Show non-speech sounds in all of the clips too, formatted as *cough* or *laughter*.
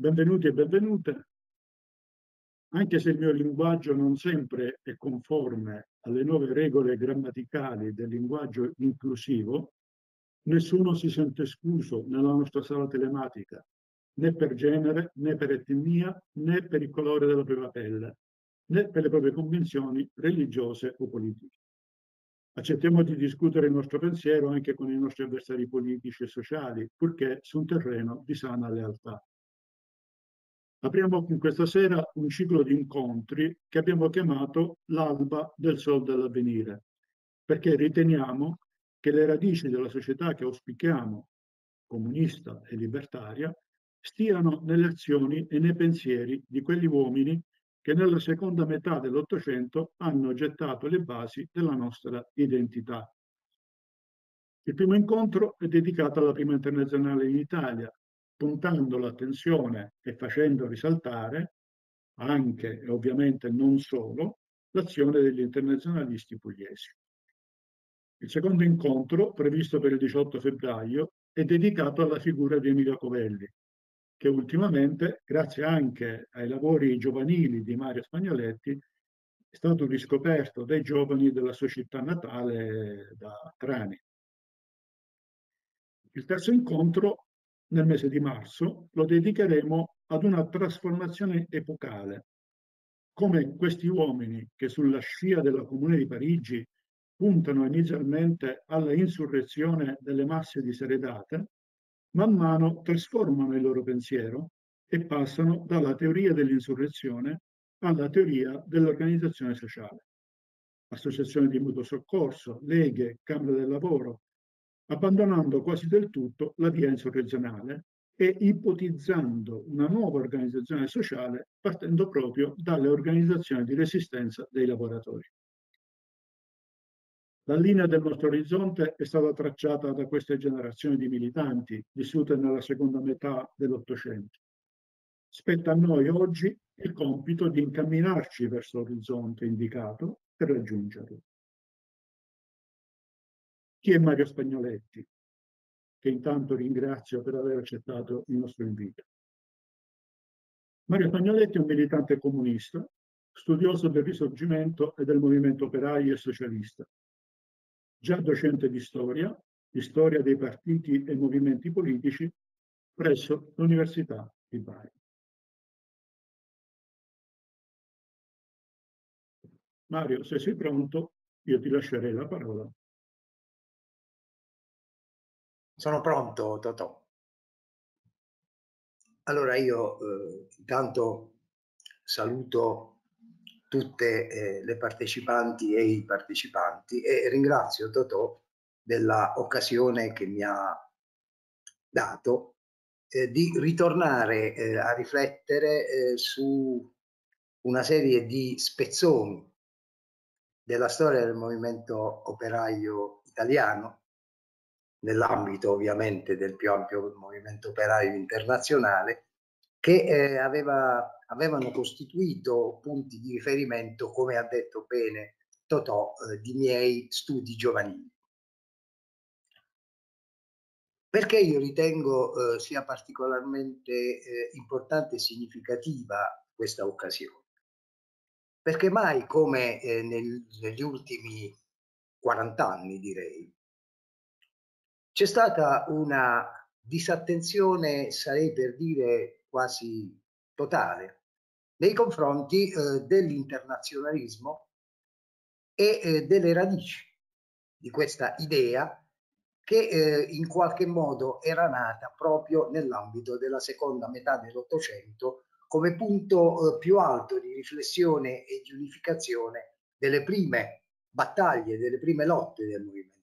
Benvenuti e benvenute. Anche se il mio linguaggio non sempre è conforme alle nuove regole grammaticali del linguaggio inclusivo, nessuno si sente escluso nella nostra sala telematica, né per genere, né per etnia, né per il colore della propria pelle, né per le proprie convinzioni religiose o politiche. Accettiamo di discutere il nostro pensiero anche con i nostri avversari politici e sociali, purché su un terreno di sana lealtà. Apriamo con questa sera un ciclo di incontri che abbiamo chiamato l'alba del sol dell'avvenire, perché riteniamo che le radici della società che auspichiamo, comunista e libertaria, stiano nelle azioni e nei pensieri di quegli uomini che nella seconda metà dell'Ottocento hanno gettato le basi della nostra identità. Il primo incontro è dedicato alla prima internazionale in Italia, puntando l'attenzione e facendo risaltare anche e ovviamente non solo l'azione degli internazionalisti pugliesi. Il secondo incontro, previsto per il 18 febbraio, è dedicato alla figura di Emilio Covelli, che ultimamente, grazie anche ai lavori giovanili di Mario Spagnoletti, è stato riscoperto dai giovani della sua città natale da Trani. Il terzo incontro nel mese di marzo lo dedicheremo ad una trasformazione epocale, come questi uomini che sulla scia della Comune di Parigi puntano inizialmente alla insurrezione delle masse diseredate, man mano trasformano il loro pensiero e passano dalla teoria dell'insurrezione alla teoria dell'organizzazione sociale. Associazioni di mutuo soccorso, leghe, camere del lavoro, abbandonando quasi del tutto la via insurrezionale e ipotizzando una nuova organizzazione sociale partendo proprio dalle organizzazioni di resistenza dei lavoratori. La linea del nostro orizzonte è stata tracciata da queste generazioni di militanti vissute nella seconda metà dell'Ottocento. Spetta a noi oggi il compito di incamminarci verso l'orizzonte indicato per raggiungerlo. Chi è Mario Spagnoletti? Che intanto ringrazio per aver accettato il nostro invito. Mario Spagnoletti è un militante comunista, studioso del risorgimento e del movimento operaio e socialista. Già docente di storia, di storia dei partiti e movimenti politici, presso l'Università di Bari. Mario, se sei pronto, io ti lascerei la parola. Sono pronto, Totò. Allora io eh, intanto saluto tutte eh, le partecipanti e i partecipanti e ringrazio Totò della occasione che mi ha dato eh, di ritornare eh, a riflettere eh, su una serie di spezzoni della storia del movimento operaio italiano nell'ambito ovviamente del più ampio movimento operaio internazionale, che eh, aveva, avevano costituito punti di riferimento, come ha detto bene Totò, eh, di miei studi giovanili. Perché io ritengo eh, sia particolarmente eh, importante e significativa questa occasione? Perché mai come eh, nel, negli ultimi 40 anni, direi, c'è stata una disattenzione, sarei per dire quasi totale, nei confronti eh, dell'internazionalismo e eh, delle radici di questa idea che eh, in qualche modo era nata proprio nell'ambito della seconda metà dell'Ottocento come punto eh, più alto di riflessione e di unificazione delle prime battaglie, delle prime lotte del movimento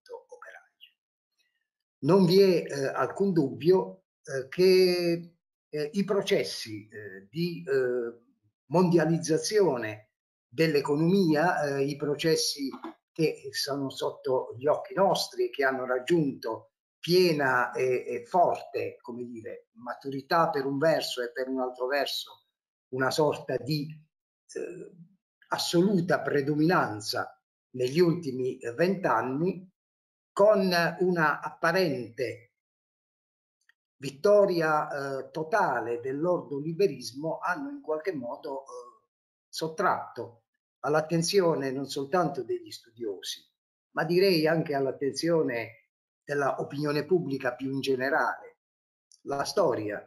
non vi è eh, alcun dubbio eh, che eh, i processi eh, di eh, mondializzazione dell'economia, eh, i processi che sono sotto gli occhi nostri che hanno raggiunto piena e, e, forte, come dire, maturità per un verso e per un altro verso una sorta di assoluta predominanza negli ultimi vent'anni, con una apparente vittoria eh, totale dell'ordoliberismo hanno in qualche modo eh, sottratto all'attenzione non soltanto degli studiosi, ma direi anche all'attenzione dell'opinione pubblica più in generale, la storia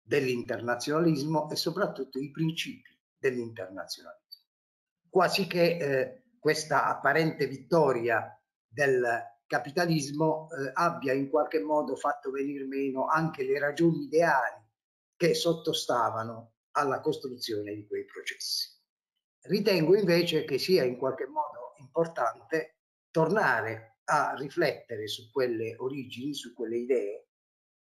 dell'internazionalismo e soprattutto i principi dell'internazionalismo. Quasi che eh, questa apparente vittoria del capitalismo eh, abbia in qualche modo fatto venire meno anche le ragioni ideali che sottostavano alla costruzione di quei processi. Ritengo invece che sia in qualche modo importante tornare a riflettere su quelle origini, su quelle idee,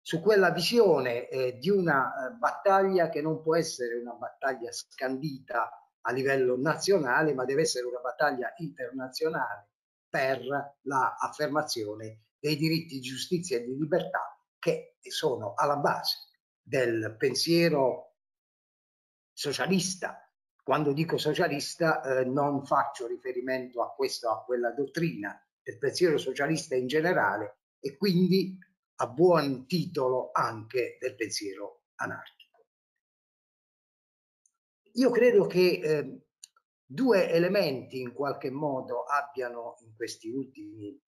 su quella visione eh, di una eh, battaglia che non può essere una battaglia scandita a livello nazionale, ma deve essere una battaglia internazionale per l'affermazione dei diritti di giustizia e di libertà che sono alla base del pensiero socialista. Quando dico socialista eh, non faccio riferimento a questa o a quella dottrina del pensiero socialista in generale e quindi a buon titolo anche del pensiero anarchico. Io credo che eh, due elementi in qualche modo abbiano in questi ultimi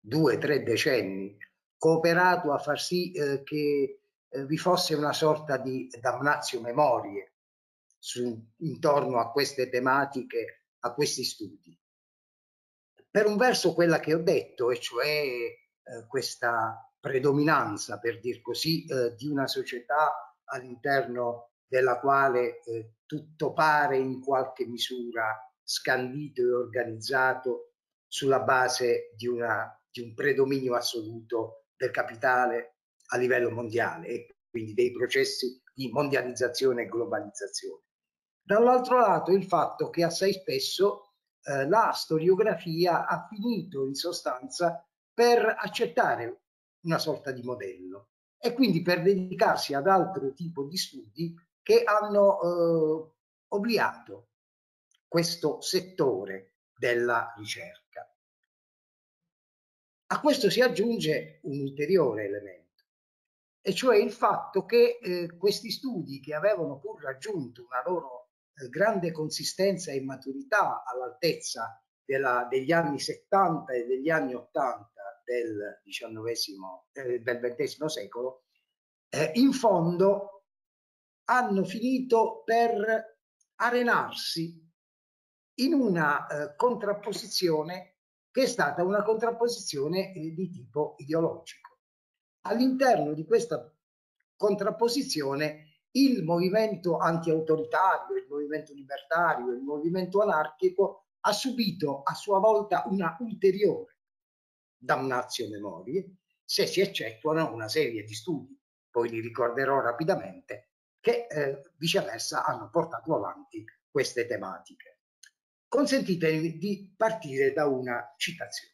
due, tre decenni cooperato a far sì eh, che eh, vi fosse una sorta di damnatio memorie su, intorno a queste tematiche, a questi studi. Per un verso quella che ho detto, e cioè eh, questa predominanza, per dir così, eh, di una società all'interno della quale eh, tutto pare in qualche misura scandito e organizzato sulla base di, una, di un predominio assoluto del capitale a livello mondiale e quindi dei processi di mondializzazione e globalizzazione. Dall'altro lato il fatto che assai spesso eh, la storiografia ha finito in sostanza per accettare una sorta di modello e quindi per dedicarsi ad altro tipo di studi che hanno eh, obliato questo settore della ricerca. A questo si aggiunge un ulteriore elemento, e cioè il fatto che eh, questi studi che avevano pur raggiunto una loro eh, grande consistenza e maturità all'altezza degli anni 70 e degli anni 80 del XIX, eh, del XX secolo, eh, in fondo hanno finito per arenarsi in una eh, contrapposizione che è stata una contrapposizione eh, di tipo ideologico. All'interno di questa contrapposizione il movimento anti-autoritario, il movimento libertario, il movimento anarchico ha subito a sua volta una ulteriore damnatio memorie se si eccettuano una serie di studi, poi li ricorderò rapidamente, che eh, viceversa hanno portato avanti queste tematiche. Consentitemi di partire da una citazione.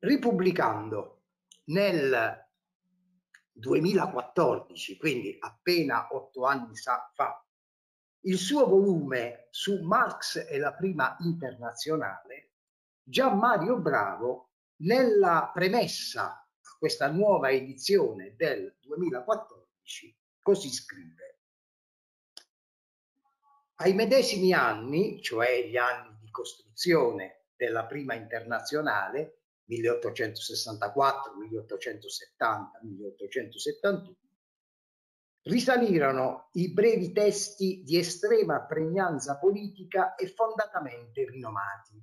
Ripubblicando nel 2014, quindi appena otto anni fa, il suo volume su Marx e la prima internazionale, Gian Mario Bravo nella premessa questa nuova edizione del 2014 così scrive. Ai medesimi anni, cioè gli anni di costruzione della prima internazionale, 1864, 1870, 1871, risalirono i brevi testi di estrema pregnanza politica e fondatamente rinomati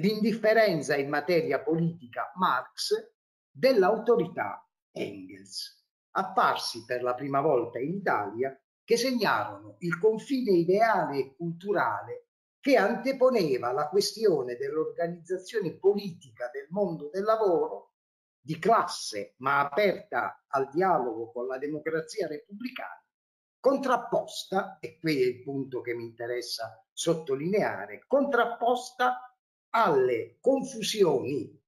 l'indifferenza in materia politica Marx dell'autorità Engels, apparsi per la prima volta in Italia, che segnarono il confine ideale e culturale che anteponeva la questione dell'organizzazione politica del mondo del lavoro di classe ma aperta al dialogo con la democrazia repubblicana, contrapposta, e qui è il punto che mi interessa sottolineare, contrapposta alle confusioni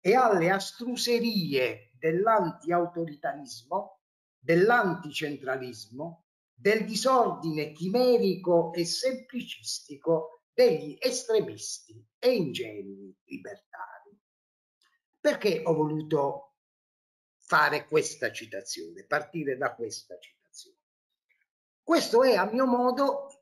e alle astruserie dell'anti-autoritarismo, dell'anticentralismo, del disordine chimerico e semplicistico degli estremisti e ingenui libertari. Perché ho voluto fare questa citazione, partire da questa citazione. Questo è a mio modo,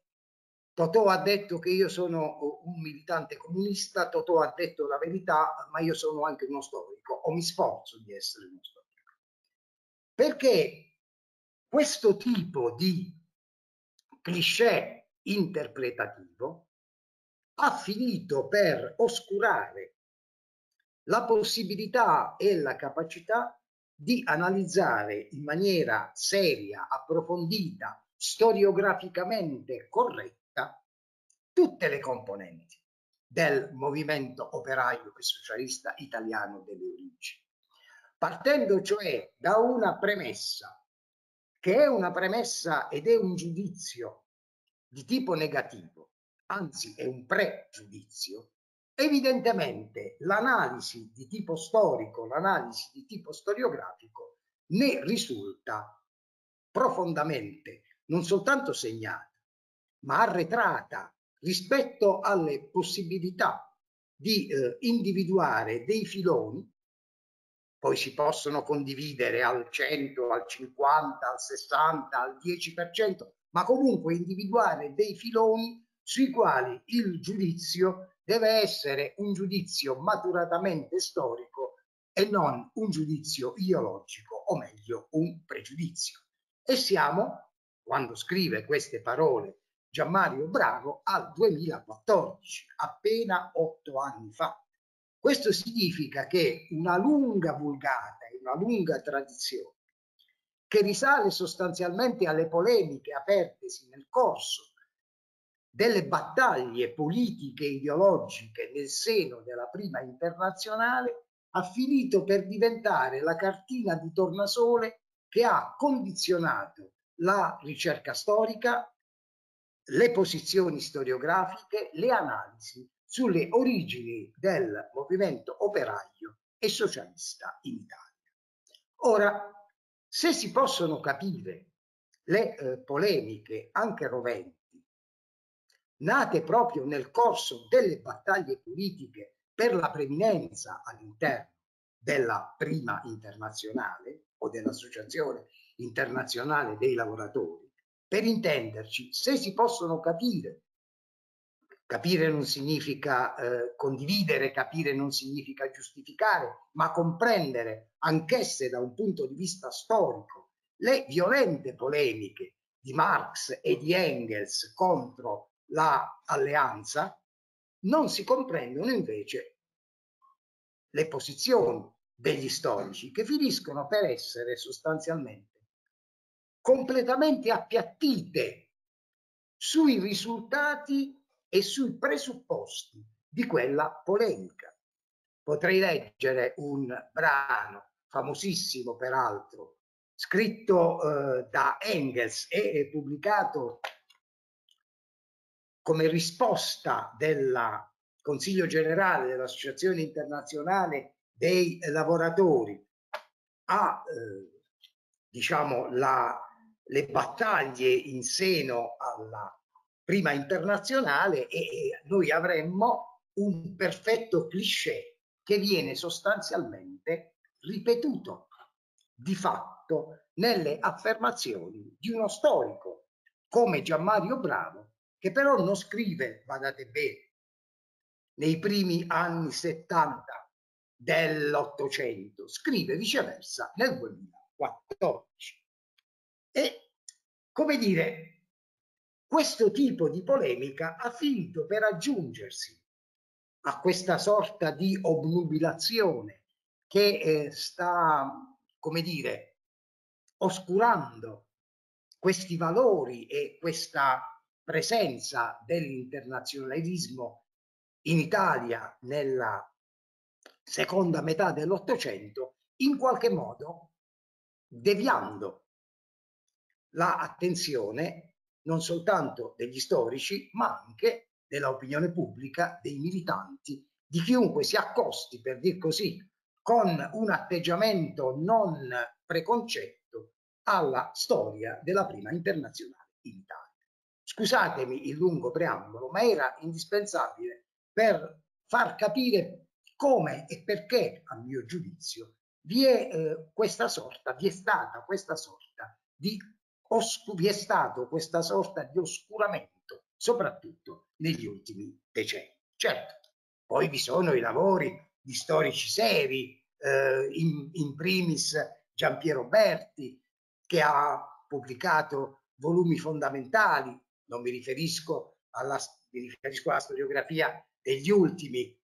Totò ha detto che io sono un militante comunista, Totò ha detto la verità, ma io sono anche uno storico, o mi sforzo di essere uno storico. Perché questo tipo di cliché interpretativo ha finito per oscurare la possibilità e la capacità di analizzare in maniera seria, approfondita, storiograficamente corretta tutte le componenti del movimento operaio e socialista italiano delle origini, partendo cioè da una premessa che è una premessa ed è un giudizio di tipo negativo, anzi è un pregiudizio, evidentemente l'analisi di tipo storico, l'analisi di tipo storiografico ne risulta profondamente non soltanto segnata, ma arretrata rispetto alle possibilità di eh, individuare dei filoni, poi si possono condividere al 100, al 50, al 60, al 10%, ma comunque individuare dei filoni sui quali il giudizio deve essere un giudizio maturatamente storico e non un giudizio ideologico, o meglio, un pregiudizio. E siamo, quando scrive queste parole Gianmario Bravo, al 2014, appena otto anni fa. Questo significa che una lunga vulgata e una lunga tradizione che risale sostanzialmente alle polemiche apertesi nel corso delle battaglie politiche e ideologiche nel seno della prima internazionale ha finito per diventare la cartina di tornasole che ha condizionato la ricerca storica, le posizioni storiografiche, le analisi sulle origini del movimento operaio e socialista in Italia. Ora, se si possono capire le eh, polemiche anche roventi nate proprio nel corso delle battaglie politiche per la preminenza all'interno della prima internazionale o dell'Associazione internazionale dei lavoratori. Per intenderci, se si possono capire, capire non significa eh, condividere, capire non significa giustificare, ma comprendere anch'esse da un punto di vista storico le violente polemiche di Marx e di Engels contro l'alleanza, non si comprendono invece le posizioni degli storici che finiscono per essere sostanzialmente completamente appiattite sui risultati e sui presupposti di quella polemica. Potrei leggere un brano famosissimo peraltro, scritto eh, da Engels e pubblicato come risposta del Consiglio generale dell'Associazione internazionale dei lavoratori a eh, diciamo la, le battaglie in seno alla prima internazionale e, noi avremmo un perfetto cliché che viene sostanzialmente ripetuto di fatto nelle affermazioni di uno storico come Gianmario Bravo che però non scrive, guardate bene, nei primi anni 70 dell'Ottocento, scrive viceversa nel 2014. E, come dire, questo tipo di polemica ha finito per aggiungersi a questa sorta di obnubilazione che eh, sta, come dire, oscurando questi valori e questa presenza dell'internazionalismo in Italia nella seconda metà dell'Ottocento, in qualche modo deviando l'attenzione non soltanto degli storici, ma anche dell'opinione pubblica, dei militanti, di chiunque si accosti, per dir così, con un atteggiamento non preconcetto alla storia della prima internazionale in Italia. Scusatemi il lungo preambolo, ma era indispensabile per far capire come e perché, a mio giudizio, vi è eh, questa sorta, vi è stata questa sorta di vi è stato questa sorta di oscuramento, soprattutto negli ultimi decenni. Certo, poi vi sono i lavori di storici seri, eh, in, in primis Giampiero Berti, che ha pubblicato volumi fondamentali, non mi riferisco alla, mi riferisco alla storiografia degli ultimi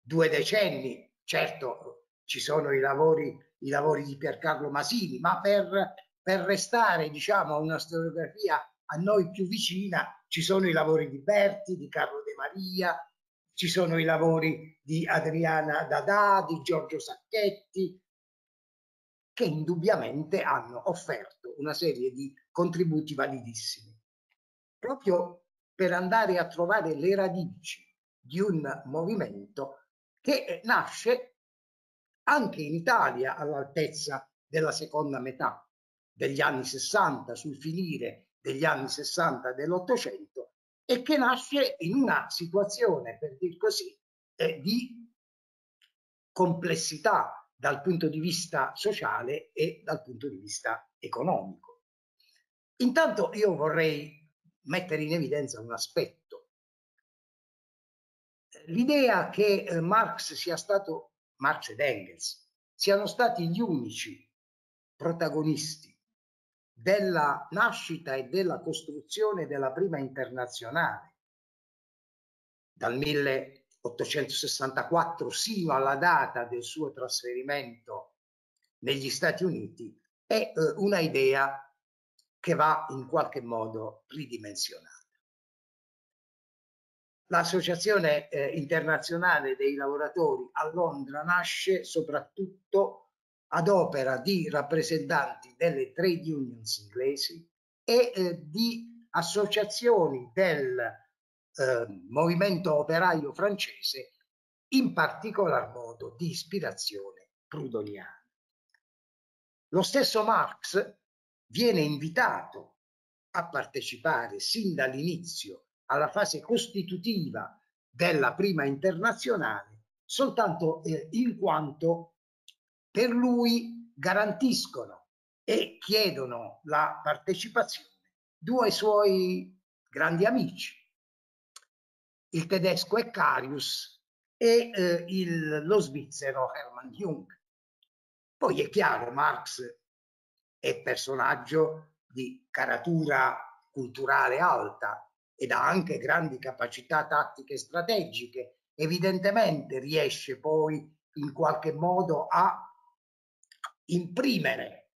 due decenni, certo ci sono i lavori, i lavori di Piercarlo Masini, ma per, per restare diciamo a una storiografia a noi più vicina ci sono i lavori di Berti, di Carlo De Maria, ci sono i lavori di Adriana Dadà, di Giorgio Sacchetti, che indubbiamente hanno offerto una serie di contributi validissimi, proprio per andare a trovare le radici di un movimento che nasce anche in Italia all'altezza della seconda metà degli anni 60, sul finire degli anni 60 dell'Ottocento, e che nasce in una situazione, per dir così, eh, di complessità dal punto di vista sociale e dal punto di vista economico. Intanto io vorrei mettere in evidenza un aspetto. L'idea che eh, Marx sia stato, Marx ed Engels, siano stati gli unici protagonisti della nascita e della costruzione della prima internazionale dal 1000 864 sino alla data del suo trasferimento negli Stati Uniti è eh, una idea che va in qualche modo ridimensionata. L'Associazione eh, internazionale dei lavoratori a Londra nasce soprattutto ad opera di rappresentanti delle trade unions inglesi e eh, di associazioni del eh, movimento operaio francese, in particolar modo di ispirazione prudoniana. Lo stesso Marx viene invitato a partecipare sin dall'inizio alla fase costitutiva della prima internazionale soltanto eh, in quanto per lui garantiscono e chiedono la partecipazione due suoi grandi amici, il tedesco è Carius e eh, il, lo svizzero Hermann Jung. Poi è chiaro, Marx è personaggio di caratura culturale alta ed ha anche grandi capacità tattiche e strategiche. Evidentemente riesce poi in qualche modo a imprimere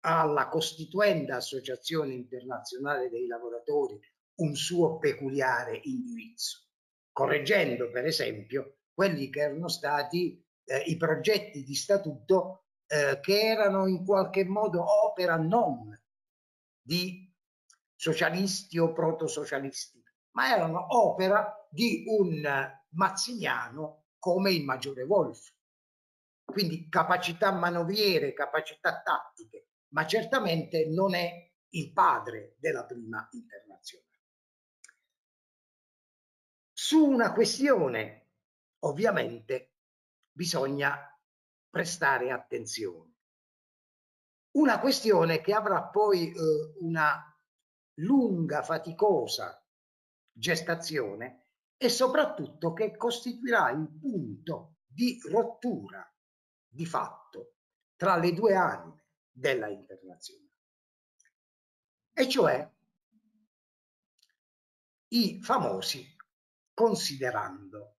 alla costituenda Associazione Internazionale dei Lavoratori un suo peculiare indirizzo, correggendo per esempio quelli che erano stati eh, i progetti di statuto eh, che erano in qualche modo opera non di socialisti o protosocialisti, ma erano opera di un mazziniano come il maggiore Wolf. Quindi capacità manovriere, capacità tattiche, ma certamente non è il padre della prima internazionale. Su una questione, ovviamente, bisogna prestare attenzione. Una questione che avrà poi eh, una lunga, faticosa gestazione e soprattutto che costituirà il punto di rottura di fatto tra le due anime della internazionale. E cioè i famosi considerando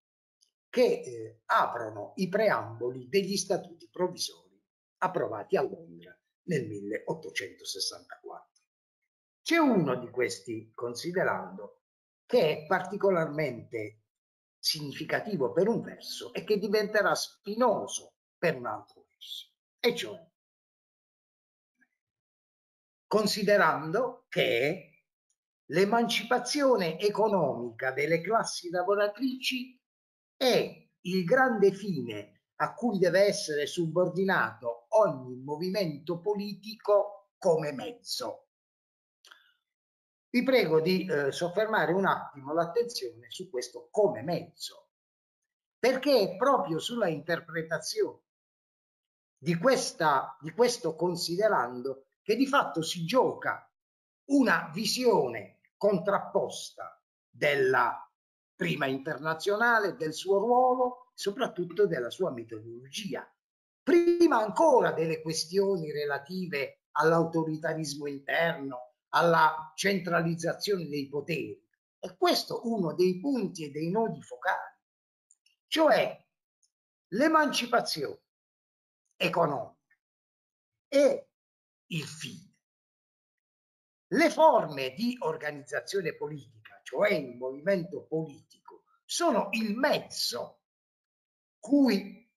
che eh, aprono i preamboli degli statuti provvisori approvati a Londra nel 1864. C'è uno di questi considerando che è particolarmente significativo per un verso e che diventerà spinoso per un altro verso, e cioè considerando che L'emancipazione economica delle classi lavoratrici è il grande fine a cui deve essere subordinato ogni movimento politico come mezzo. Vi prego di eh, soffermare un attimo l'attenzione su questo come mezzo, perché è proprio sulla interpretazione di, questa, di questo considerando che di fatto si gioca una visione contrapposta della prima internazionale, del suo ruolo, soprattutto della sua metodologia. Prima ancora delle questioni relative all'autoritarismo interno, alla centralizzazione dei poteri. E questo uno dei punti e dei nodi focali, cioè l'emancipazione economica e il fine. Le forme di organizzazione politica, cioè il movimento politico, sono il mezzo cui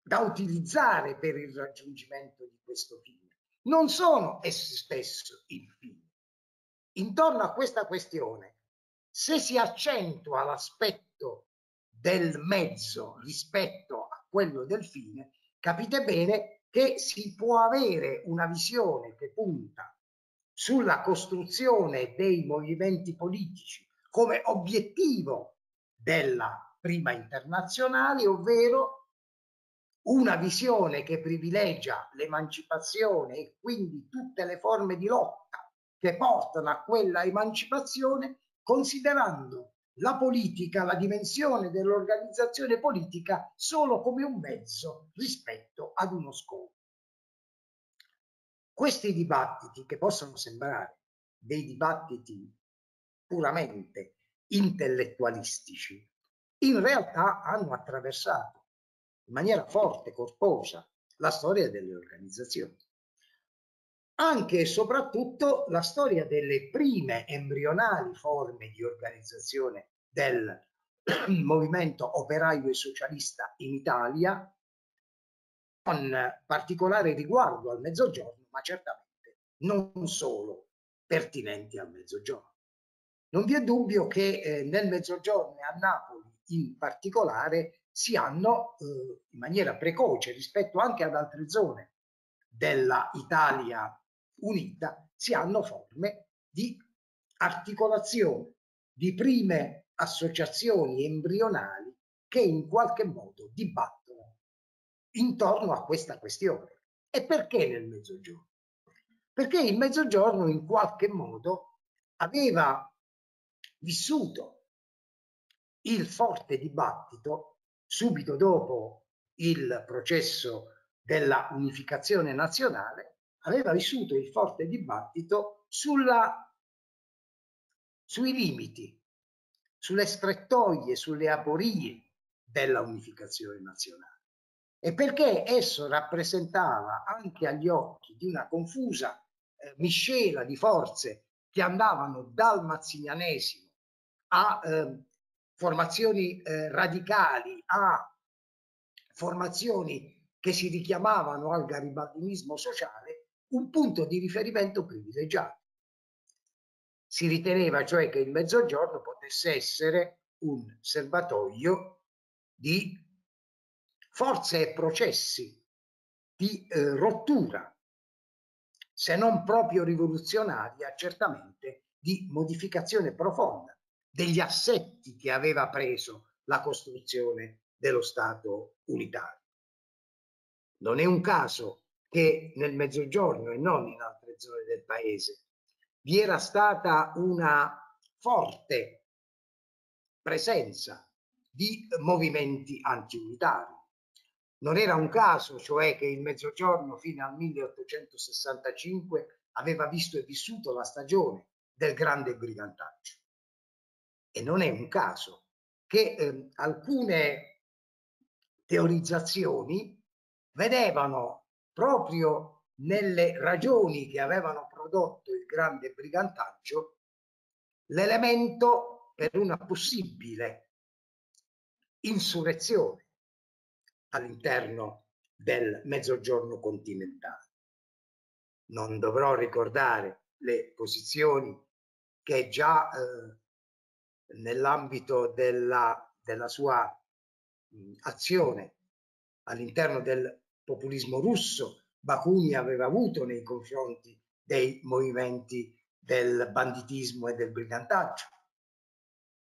da utilizzare per il raggiungimento di questo fine. Non sono esso stesso il fine. Intorno a questa questione, se si accentua l'aspetto del mezzo rispetto quello del fine, capite bene che si può avere una visione che punta sulla costruzione dei movimenti politici come obiettivo della prima internazionale, ovvero una visione che privilegia l'emancipazione e quindi tutte le forme di lotta che portano a quella emancipazione, considerando la politica, la dimensione dell'organizzazione politica solo come un mezzo rispetto ad uno scopo. Questi dibattiti, che possono sembrare dei dibattiti puramente intellettualistici, in realtà hanno attraversato in maniera forte, corposa, la storia delle organizzazioni. Anche e soprattutto la storia delle prime embrionali forme di organizzazione del *clears throat* movimento operaio e socialista in Italia, con particolare riguardo al mezzogiorno, ma certamente non solo pertinenti al mezzogiorno. Non vi è dubbio che eh, nel mezzogiorno e a Napoli in particolare si hanno eh, in maniera precoce rispetto anche ad altre zone della Italia unita, si hanno forme di articolazione di prime associazioni embrionali che in qualche modo dibattono intorno a questa questione. E perché nel mezzogiorno? Perché il mezzogiorno in qualche modo aveva vissuto il forte dibattito subito dopo il processo della unificazione nazionale, aveva vissuto il forte dibattito sulla, sui limiti, sulle strettoie, sulle aporie della unificazione nazionale. E perché esso rappresentava anche agli occhi di una confusa eh, miscela di forze che andavano dal mazzinianesimo a eh, formazioni eh, radicali a formazioni che si richiamavano al garibaldinismo sociale un punto di riferimento privilegiato. Si riteneva cioè che il mezzogiorno potesse essere un serbatoio di forze e processi di eh, rottura, se non proprio rivoluzionaria, certamente di modificazione profonda degli assetti che aveva preso la costruzione dello Stato unitario. Non è un caso che nel Mezzogiorno e non in altre zone del paese vi era stata una forte presenza di movimenti antiunitari. Non era un caso, cioè, che il Mezzogiorno fino al 1865 aveva visto e vissuto la stagione del grande brigantaggio e non è un caso che eh, alcune teorizzazioni vedevano proprio nelle ragioni che avevano prodotto il grande brigantaggio l'elemento per una possibile insurrezione all'interno del mezzogiorno continentale. Non dovrò ricordare le posizioni che già eh, nell'ambito della, della sua mh, azione all'interno del populismo russo, Bakunin aveva avuto nei confronti dei movimenti del banditismo e del brigantaggio.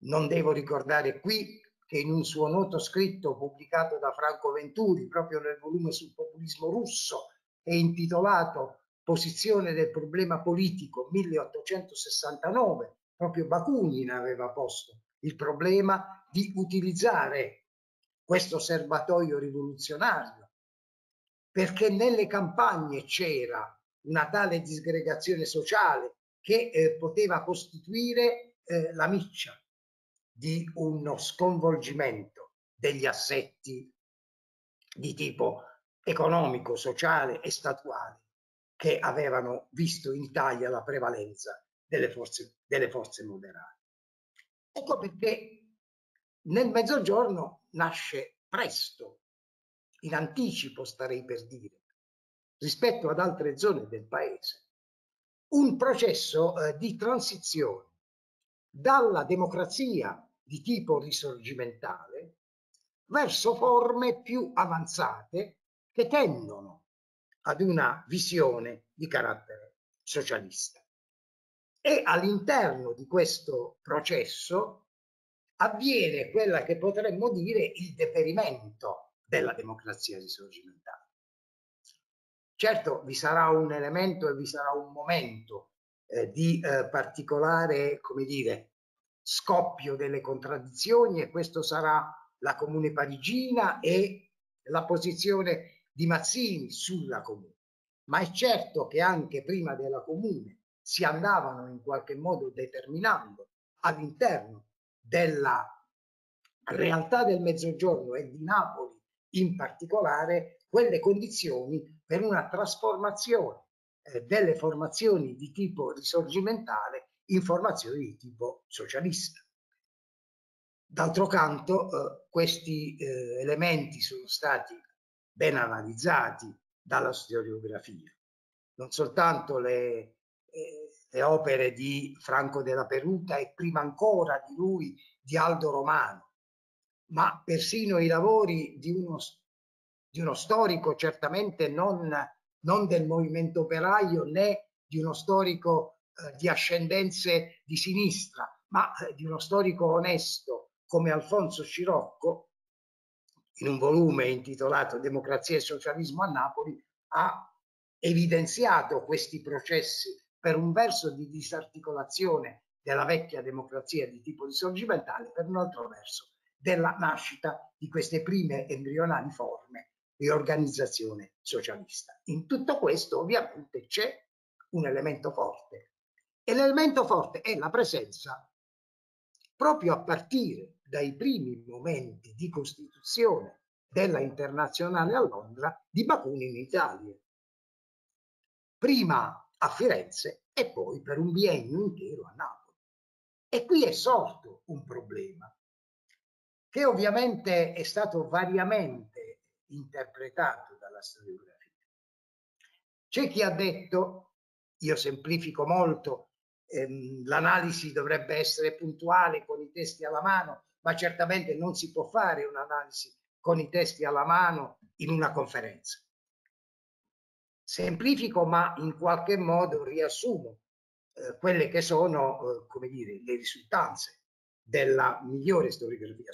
Non devo ricordare qui che in un suo noto scritto pubblicato da Franco Venturi proprio nel volume sul populismo russo e intitolato Posizione del problema politico 1869, proprio Bakunin aveva posto il problema di utilizzare questo serbatoio rivoluzionario perché nelle campagne c'era una tale disgregazione sociale che eh, poteva costituire eh, la miccia di uno sconvolgimento degli assetti di tipo economico, sociale e statuale che avevano visto in Italia la prevalenza delle forze, delle forze moderate. Ecco perché nel mezzogiorno nasce presto, in anticipo starei per dire, rispetto ad altre zone del paese, un processo eh, di transizione dalla democrazia di tipo risorgimentale verso forme più avanzate che tendono ad una visione di carattere socialista. E all'interno di questo processo avviene quella che potremmo dire il deperimento della democrazia risorgimentale. Certo, vi sarà un elemento e vi sarà un momento eh, di eh, particolare, come dire, scoppio delle contraddizioni e questo sarà la comune parigina e la posizione di Mazzini sulla comune. Ma è certo che anche prima della comune si andavano in qualche modo determinando all'interno della realtà del Mezzogiorno e di Napoli in particolare quelle condizioni per una trasformazione eh, delle formazioni di tipo risorgimentale in formazioni di tipo socialista. D'altro canto, eh, questi eh, elementi sono stati ben analizzati dalla storiografia. Non soltanto le, eh, le opere di Franco della Peruta e prima ancora di lui di Aldo Romano, ma persino i lavori di uno, di uno storico certamente non, non del movimento operaio né di uno storico eh, di ascendenze di sinistra, ma eh, di uno storico onesto come Alfonso Scirocco, in un volume intitolato Democrazia e Socialismo a Napoli, ha evidenziato questi processi per un verso di disarticolazione della vecchia democrazia di tipo risorgimentale, per un altro verso della nascita di queste prime embrionali forme di organizzazione socialista. In tutto questo ovviamente c'è un elemento forte e l'elemento forte è la presenza proprio a partire dai primi momenti di costituzione della internazionale a Londra di Bakunin in Italia. Prima a Firenze e poi per un biennio intero a Napoli. E qui è sorto un problema che ovviamente è stato variamente interpretato dalla storiografia. C'è chi ha detto, io semplifico molto, ehm, l'analisi dovrebbe essere puntuale con i testi alla mano, ma certamente non si può fare un'analisi con i testi alla mano in una conferenza. Semplifico, ma in qualche modo riassumo eh, quelle che sono, eh, come dire, le risultanze della migliore storiografia. E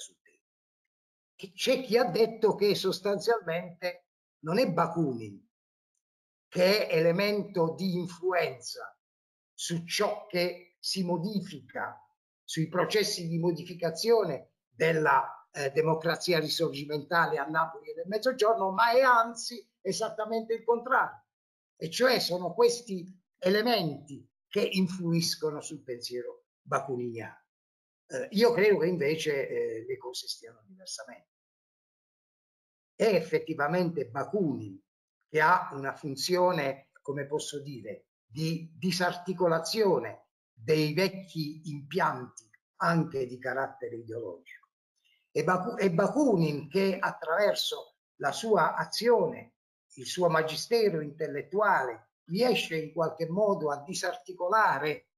c'è chi ha detto che sostanzialmente non è Bakunin che è elemento di influenza su ciò che si modifica, sui processi di modificazione della eh, democrazia risorgimentale a Napoli e nel Mezzogiorno, ma è anzi esattamente il contrario. E cioè sono questi elementi che influiscono sul pensiero bakuniniano. Eh, io credo che invece eh, le cose stiano diversamente. È effettivamente Bakunin che ha una funzione, come posso dire, di disarticolazione dei vecchi impianti anche di carattere ideologico. E, Bakunin che attraverso la sua azione, il suo magistero intellettuale, riesce in qualche modo a disarticolare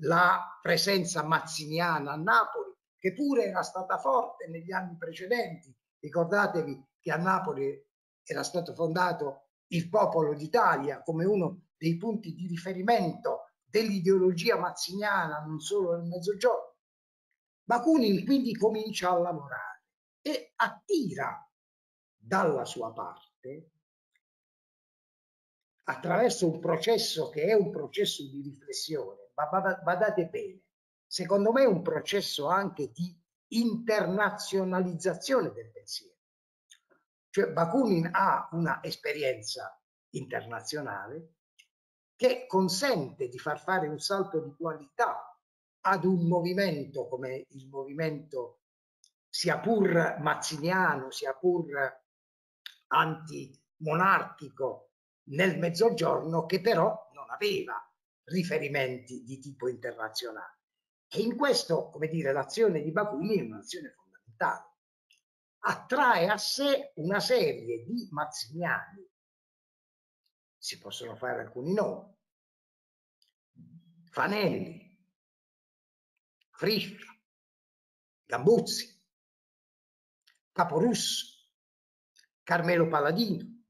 la presenza mazziniana a Napoli, che pure era stata forte negli anni precedenti. Ricordatevi che a Napoli era stato fondato il Popolo d'Italia come uno dei punti di riferimento dell'ideologia mazziniana non solo nel Mezzogiorno. Bakunin quindi comincia a lavorare e attira dalla sua parte attraverso un processo che è un processo di riflessione, ma badate bene, secondo me è un processo anche di internazionalizzazione del pensiero. Cioè Bakunin ha una esperienza internazionale che consente di far fare un salto di qualità ad un movimento come il movimento sia pur mazziniano, sia pur antimonarchico nel mezzogiorno, che però non aveva riferimenti di tipo internazionale. E in questo, come dire, l'azione di Bakunin è un'azione fondamentale. Attrae a sé una serie di mazziniani si possono fare alcuni nomi. Fanelli, Friscia, Gambuzzi, Caporusso, Carmelo Paladino,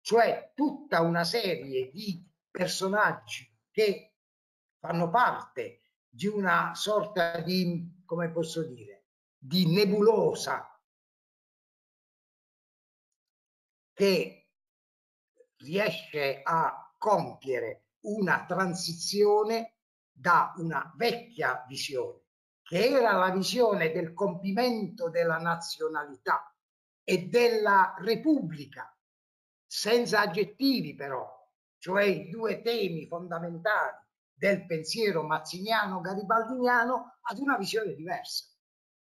cioè tutta una serie di personaggi che fanno parte di una sorta di, come posso dire, di nebulosa che riesce a compiere una transizione da una vecchia visione, che era la visione del compimento della nazionalità e della repubblica, senza aggettivi però, cioè i due temi fondamentali del pensiero mazziniano garibaldiniano ad una visione diversa,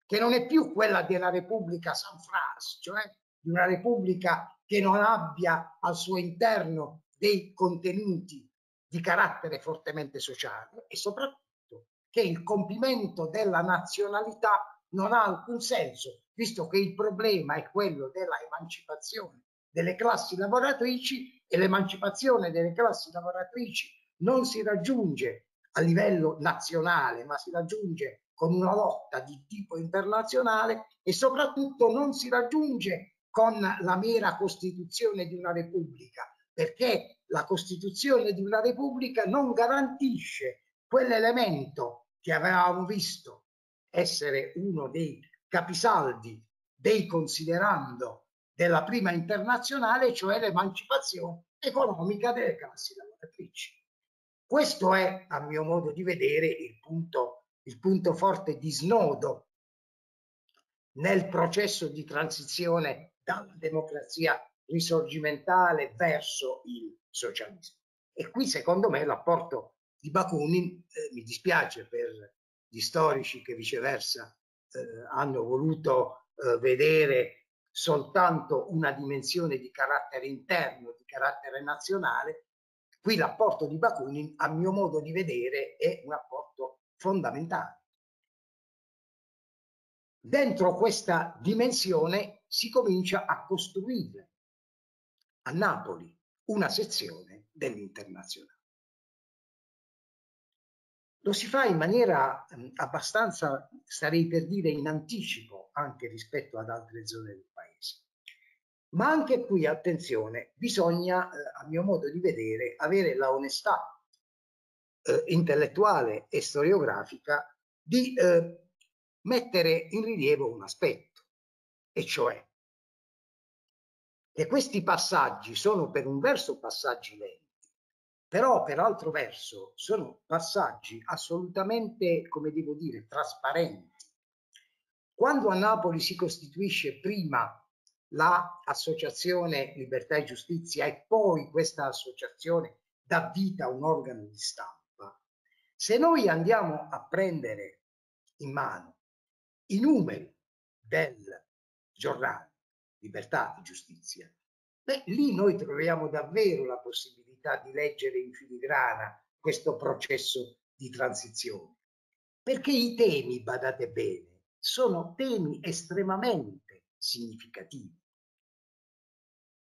che non è più quella della Repubblica San Fras, cioè di una Repubblica che non abbia al suo interno dei contenuti di carattere fortemente sociale e soprattutto che il compimento della nazionalità non ha alcun senso, visto che il problema è quello della emancipazione delle classi lavoratrici e l'emancipazione delle classi lavoratrici non si raggiunge a livello nazionale, ma si raggiunge con una lotta di tipo internazionale e soprattutto non si raggiunge con la mera costituzione di una repubblica, perché la costituzione di una repubblica non garantisce quell'elemento che avevamo visto essere uno dei capisaldi dei considerando della prima internazionale, cioè l'emancipazione economica delle classi lavoratrici. Questo è, a mio modo di vedere, il punto, il punto forte di snodo nel processo di transizione dalla democrazia risorgimentale verso il socialismo. E qui secondo me l'apporto di Bakunin, eh, mi dispiace per gli storici che viceversa eh, hanno voluto eh, vedere soltanto una dimensione di carattere interno, di carattere nazionale, qui l'apporto di Bakunin, a mio modo di vedere, è un apporto fondamentale. Dentro questa dimensione si comincia a costruire a Napoli una sezione dell'internazionale. Lo si fa in maniera abbastanza, starei per dire, in anticipo anche rispetto ad altre zone del paese. Ma anche qui, attenzione, bisogna, eh, a mio modo di vedere, avere la onestà eh, intellettuale e storiografica di eh, mettere in rilievo un aspetto, e cioè che questi passaggi sono per un verso passaggi lenti, però per altro verso sono passaggi assolutamente, come devo dire, trasparenti. Quando a Napoli si costituisce prima l'associazione la Libertà e Giustizia e poi questa associazione dà vita a un organo di stampa, se noi andiamo a prendere in mano i numeri del giornale Libertà e Giustizia, beh, lì noi troviamo davvero la possibilità di leggere in filigrana questo processo di transizione. Perché i temi, badate bene, sono temi estremamente significativi.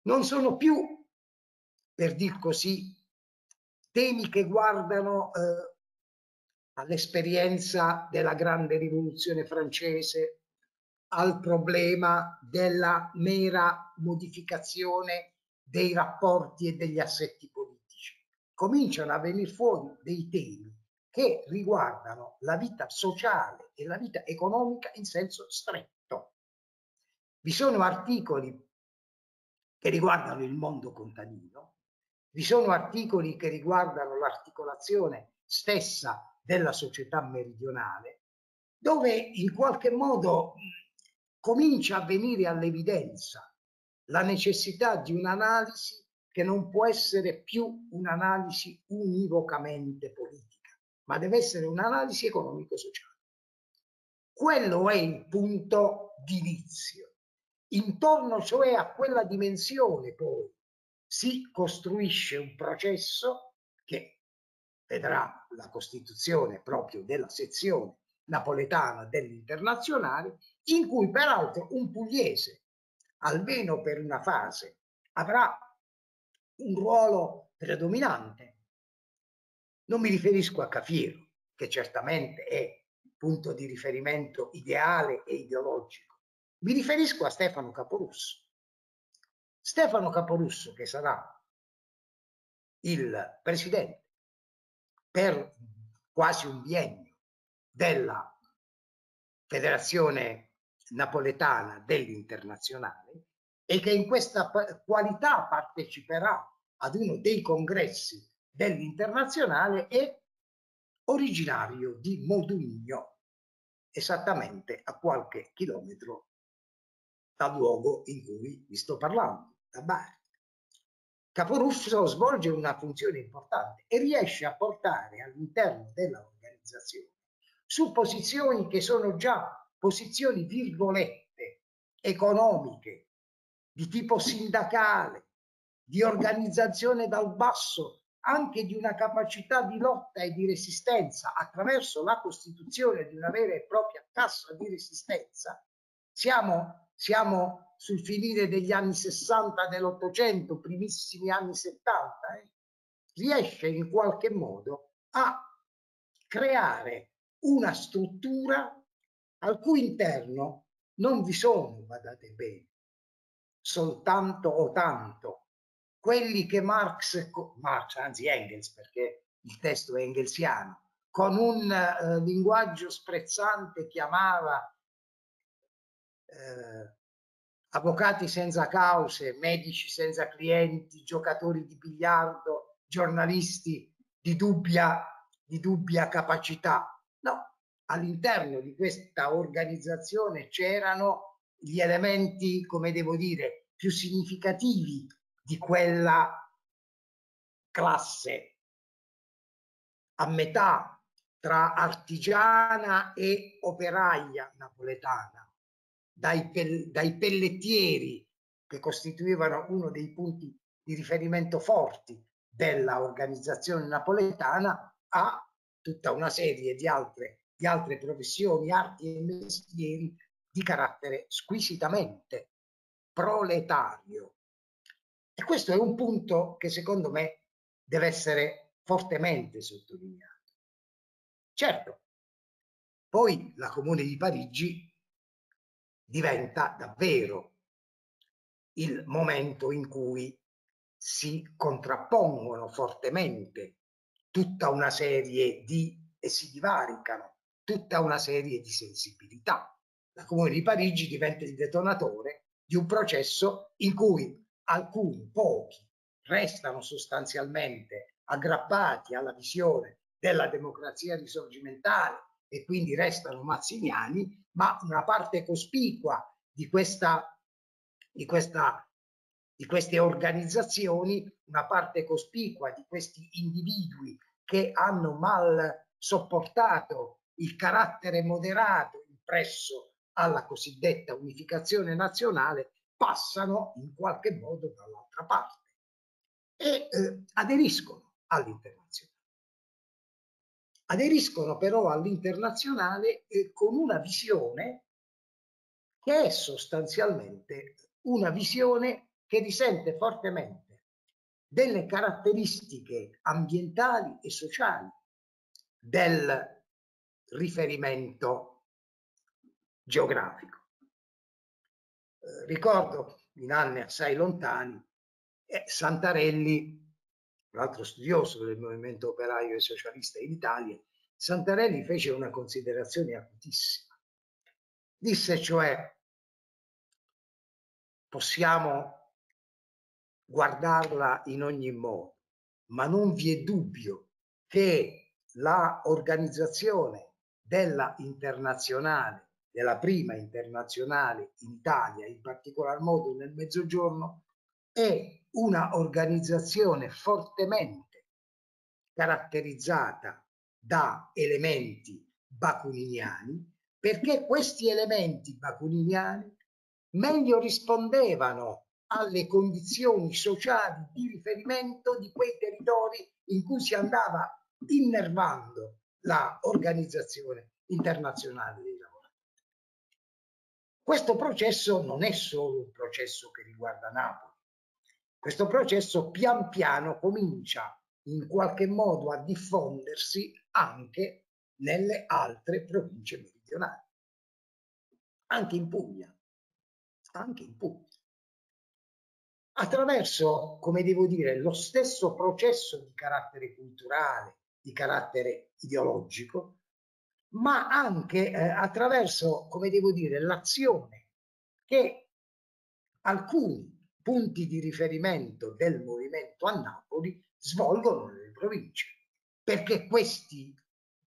Non sono più, per dir così, temi che guardano eh, all'esperienza della grande rivoluzione francese, al problema della mera modificazione dei rapporti e degli assetti politici. Cominciano a venire fuori dei temi che riguardano la vita sociale e la vita economica in senso stretto. Vi sono articoli che riguardano il mondo contadino, vi sono articoli che riguardano l'articolazione stessa della società meridionale, dove in qualche modo comincia a venire all'evidenza la necessità di un'analisi che non può essere più un'analisi univocamente politica, ma deve essere un'analisi economico-sociale. Quello è il punto di inizio. Intorno cioè a quella dimensione poi si costruisce un processo che vedrà la costituzione proprio della sezione napoletana dell'internazionale, in cui peraltro un pugliese, almeno per una fase, avrà un ruolo predominante. Non mi riferisco a Cafiero, che certamente è punto di riferimento ideale e ideologico. Mi riferisco a Stefano Caporusso. Stefano Caporusso, che sarà il presidente per quasi un biennio della Federazione Napoletana dell'Internazionale e che in questa qualità parteciperà ad uno dei congressi dell'Internazionale è originario di Modugno, esattamente a qualche chilometro dal luogo in cui vi sto parlando, da Bari. Caporusso svolge una funzione importante e riesce a portare all'interno dell'organizzazione su posizioni che sono già posizioni virgolette economiche di tipo sindacale, di organizzazione dal basso, anche di una capacità di lotta e di resistenza attraverso la costituzione di una vera e propria cassa di resistenza, siamo, siamo sul finire degli anni 60 dell'Ottocento, primissimi anni 70, eh, riesce in qualche modo a creare una struttura al cui interno non vi sono, badate bene, soltanto o tanto quelli che Marx, Marx anzi Engels, perché il testo è engelsiano, con un eh, linguaggio sprezzante chiamava eh, avvocati senza cause, medici senza clienti, giocatori di biliardo, giornalisti di dubbia, di dubbia capacità. No, all'interno di questa organizzazione c'erano gli elementi, come devo dire, più significativi di quella classe a metà tra artigiana e operaia napoletana, dai, pel dai pellettieri che costituivano uno dei punti di riferimento forti della organizzazione napoletana a tutta una serie di altre di altre professioni, arti e mestieri di carattere squisitamente proletario. E questo è un punto che secondo me deve essere fortemente sottolineato. Certo, poi la Comune di Parigi diventa davvero il momento in cui si contrappongono fortemente tutta una serie di e si divaricano tutta una serie di sensibilità. La Comune di Parigi diventa il detonatore di un processo in cui alcuni, pochi, restano sostanzialmente aggrappati alla visione della democrazia risorgimentale e quindi restano mazziniani, ma una parte cospicua di, questa, di, questa, di queste organizzazioni, una parte cospicua di questi individui che hanno mal sopportato il carattere moderato impresso alla cosiddetta unificazione nazionale passano in qualche modo dall'altra parte e eh, aderiscono all'internazionale. Aderiscono però all'internazionale eh, con una visione che è sostanzialmente una visione che risente fortemente delle caratteristiche ambientali e sociali del riferimento geografico. Eh, ricordo in anni assai lontani eh, Santarelli, un altro studioso del movimento operaio e socialista in Italia, Santarelli fece una considerazione acutissima. Disse cioè possiamo guardarla in ogni modo, ma non vi è dubbio che la organizzazione della internazionale, della prima internazionale in Italia, in particolar modo nel Mezzogiorno, è una organizzazione fortemente caratterizzata da elementi bakuniniani, perché questi elementi bakuniniani meglio rispondevano alle condizioni sociali di riferimento di quei territori in cui si andava innervando l'Organizzazione Internazionale dei Lavoratori. Questo processo non è solo un processo che riguarda Napoli, questo processo pian piano comincia in qualche modo a diffondersi anche nelle altre province meridionali, anche in Puglia, anche in Puglia. Attraverso, come devo dire, lo stesso processo di carattere culturale, di carattere ideologico, ma anche eh, attraverso, come devo dire, l'azione che alcuni punti di riferimento del movimento a Napoli svolgono nelle province, perché questi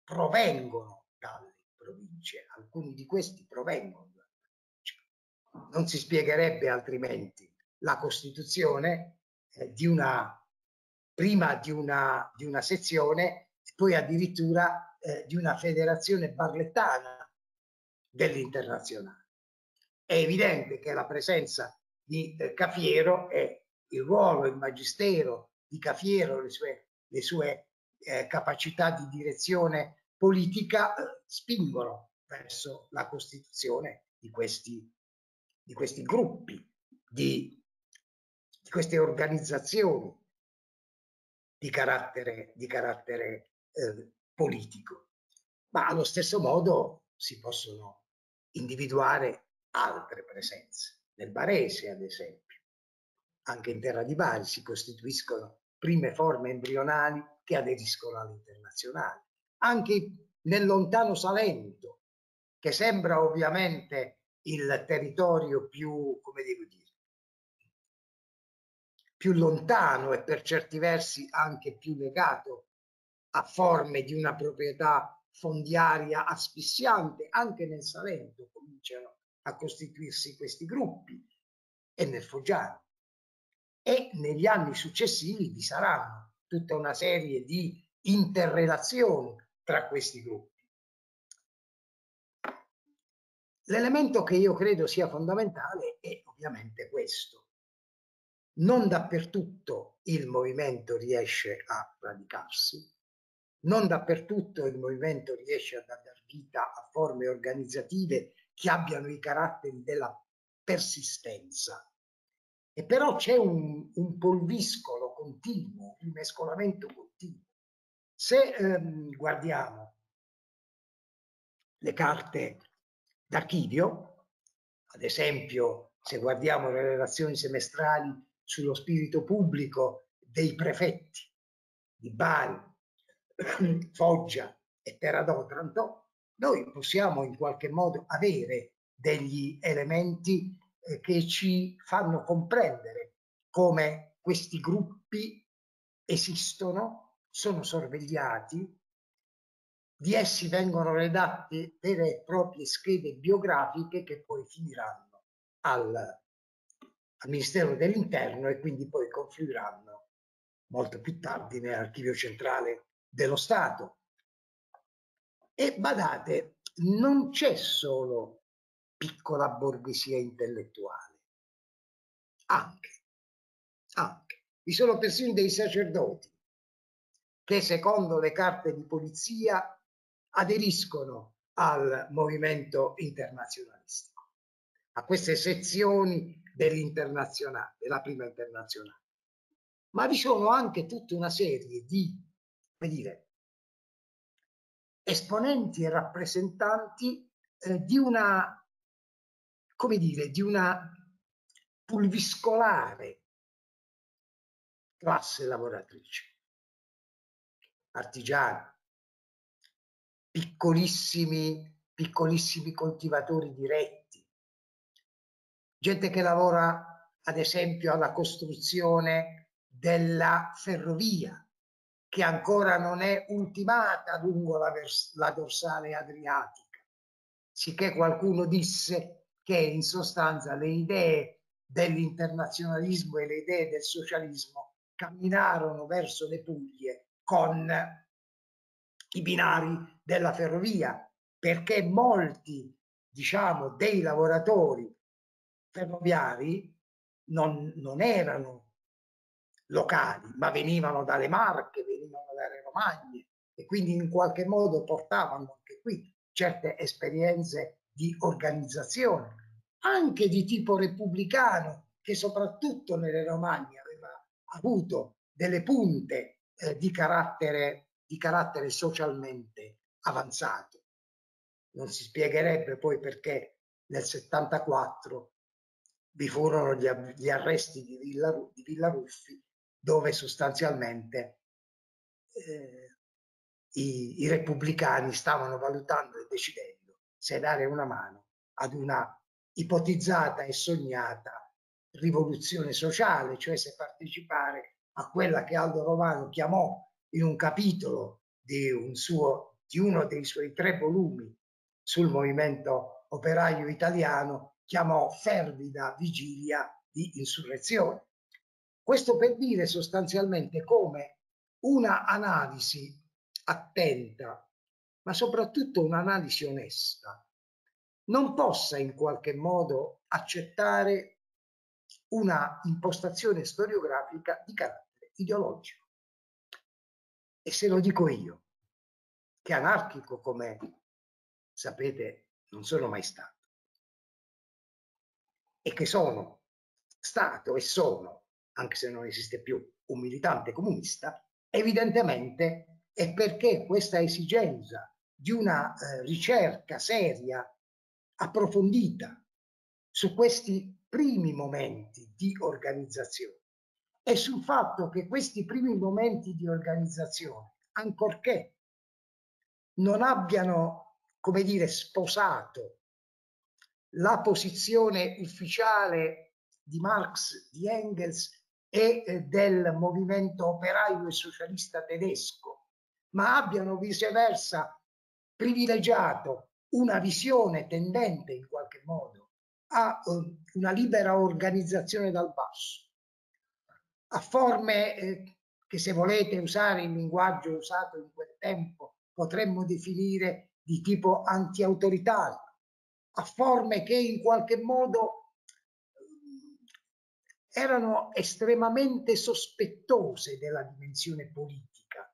provengono dalle province, alcuni di questi provengono dalle province. Non si spiegherebbe altrimenti la costituzione eh, di una, prima di una, di una sezione poi addirittura eh, di una federazione barlettana dell'internazionale. È evidente che la presenza di eh, Cafiero e il ruolo, il magistero di Cafiero, le sue, le sue eh, capacità di direzione politica eh, spingono verso la costituzione di questi, di questi gruppi, di, di, queste organizzazioni di carattere, di carattere eh, politico. Ma allo stesso modo si possono individuare altre presenze. Nel Barese, ad esempio, anche in terra di Bari si costituiscono prime forme embrionali che aderiscono all'internazionale anche nel lontano Salento, che sembra ovviamente il territorio più, come devo dire, più lontano e per certi versi anche più legato a forme di una proprietà fondiaria asfissiante, anche nel Salento cominciano a costituirsi questi gruppi e nel Foggiano. E negli anni successivi vi saranno tutta una serie di interrelazioni tra questi gruppi. L'elemento che io credo sia fondamentale è ovviamente questo. Non dappertutto il movimento riesce a radicarsi, non dappertutto il movimento riesce a dar vita a forme organizzative che abbiano i caratteri della persistenza. E però c'è un, un polviscolo continuo, un mescolamento continuo se ehm, guardiamo le carte d'archivio, ad esempio se guardiamo le relazioni semestrali sullo spirito pubblico dei prefetti di Bari, *clears throat* Foggia e Terra d'Otranto, noi possiamo in qualche modo avere degli elementi eh, che ci fanno comprendere come questi gruppi esistono sono sorvegliati, di essi vengono redatte vere e proprie schede biografiche che poi finiranno al, al Ministero dell'Interno e quindi poi confluiranno molto più tardi nell'archivio centrale dello Stato. E badate, non c'è solo piccola borghesia intellettuale, anche, anche. Vi sono persino dei sacerdoti che secondo le carte di polizia aderiscono al movimento internazionalistico, a queste sezioni dell'internazionale, della prima internazionale. Ma vi sono anche tutta una serie di, come dire, esponenti e rappresentanti eh, di una, come dire, di una pulviscolare classe lavoratrice. Artigiani, piccolissimi, piccolissimi coltivatori diretti, gente che lavora ad esempio alla costruzione della ferrovia che ancora non è ultimata lungo la, la dorsale adriatica, sicché qualcuno disse che in sostanza le idee dell'internazionalismo e le idee del socialismo camminarono verso le Puglie con i binari della ferrovia, perché molti, diciamo, dei lavoratori ferroviari non, non erano locali, ma venivano dalle Marche, Romagne e quindi in qualche modo portavano anche qui certe esperienze di organizzazione, anche di tipo repubblicano, che soprattutto nelle Romagne aveva avuto delle punte eh, di, carattere, di carattere socialmente avanzato. Non si spiegherebbe poi perché nel 74 vi furono gli, gli arresti di Villa, di Villa Ruffi dove sostanzialmente i, i repubblicani stavano valutando e decidendo se dare una mano ad una ipotizzata e sognata rivoluzione sociale, cioè se partecipare a quella che Aldo Romano chiamò in un capitolo di, un suo, di uno dei suoi tre volumi sul movimento operaio italiano, chiamò fervida vigilia di insurrezione. Questo per dire sostanzialmente come una analisi attenta, ma soprattutto un'analisi onesta, non possa in qualche modo accettare una impostazione storiografica di carattere ideologico. E se lo dico io, che anarchico come sapete non sono mai stato, e che sono stato e sono anche se non esiste più un militante comunista, evidentemente è perché questa esigenza di una eh, ricerca seria, approfondita su questi primi momenti di organizzazione e sul fatto che questi primi momenti di organizzazione, ancorché non abbiano, come dire, sposato la posizione ufficiale di Marx, di Engels e eh, del movimento operaio e socialista tedesco, ma abbiano viceversa privilegiato una visione tendente in qualche modo a uh, una libera organizzazione dal basso, a forme eh, che se volete usare il linguaggio usato in quel tempo potremmo definire di tipo anti-autoritario, a forme che in qualche modo erano estremamente sospettose della dimensione politica,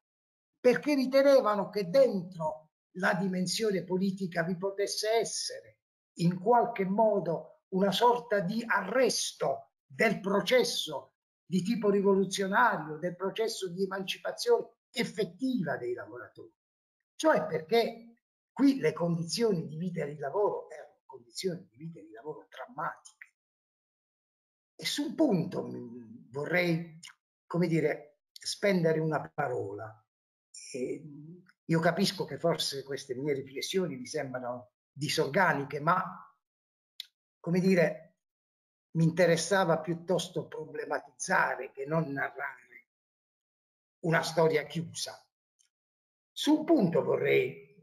perché ritenevano che dentro la dimensione politica vi potesse essere in qualche modo una sorta di arresto del processo di tipo rivoluzionario, del processo di emancipazione effettiva dei lavoratori. Cioè perché qui le condizioni di vita e di lavoro erano condizioni di vita e di lavoro drammatiche e su un punto vorrei, come dire, spendere una parola. E io capisco che forse queste mie riflessioni vi sembrano disorganiche, ma, come dire, mi interessava piuttosto problematizzare che non narrare una storia chiusa. Su un punto vorrei,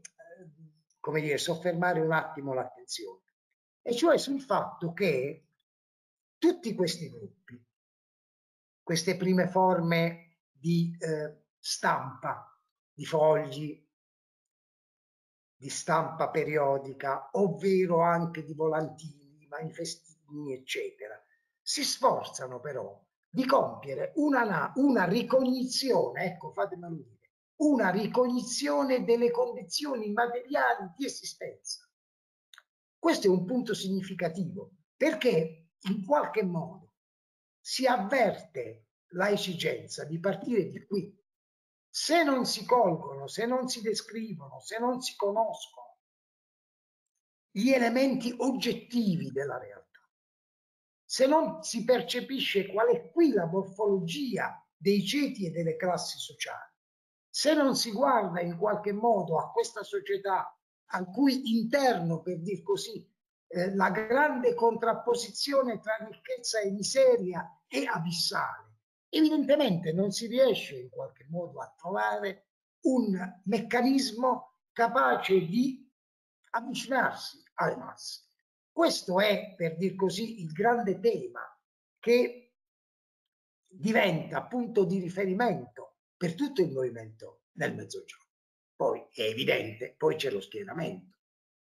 come dire, soffermare un attimo l'attenzione, e cioè sul fatto che tutti questi gruppi, queste prime forme di eh, stampa, di fogli, di stampa periodica, ovvero anche di volantini, manifestini, eccetera, si sforzano però di compiere una, una ricognizione, ecco fatemelo dire, una ricognizione delle condizioni materiali di esistenza. Questo è un punto significativo perché in qualche modo si avverte la esigenza di partire di qui. Se non si colgono, se non si descrivono, se non si conoscono gli elementi oggettivi della realtà, se non si percepisce qual è qui la morfologia dei ceti e delle classi sociali, se non si guarda in qualche modo a questa società al cui interno, per dir così, eh, la grande contrapposizione tra ricchezza e miseria è abissale. Evidentemente non si riesce in qualche modo a trovare un meccanismo capace di avvicinarsi alle masse. Questo è, per dir così, il grande tema che diventa punto di riferimento per tutto il movimento nel Mezzogiorno. Poi è evidente, poi c'è lo schieramento,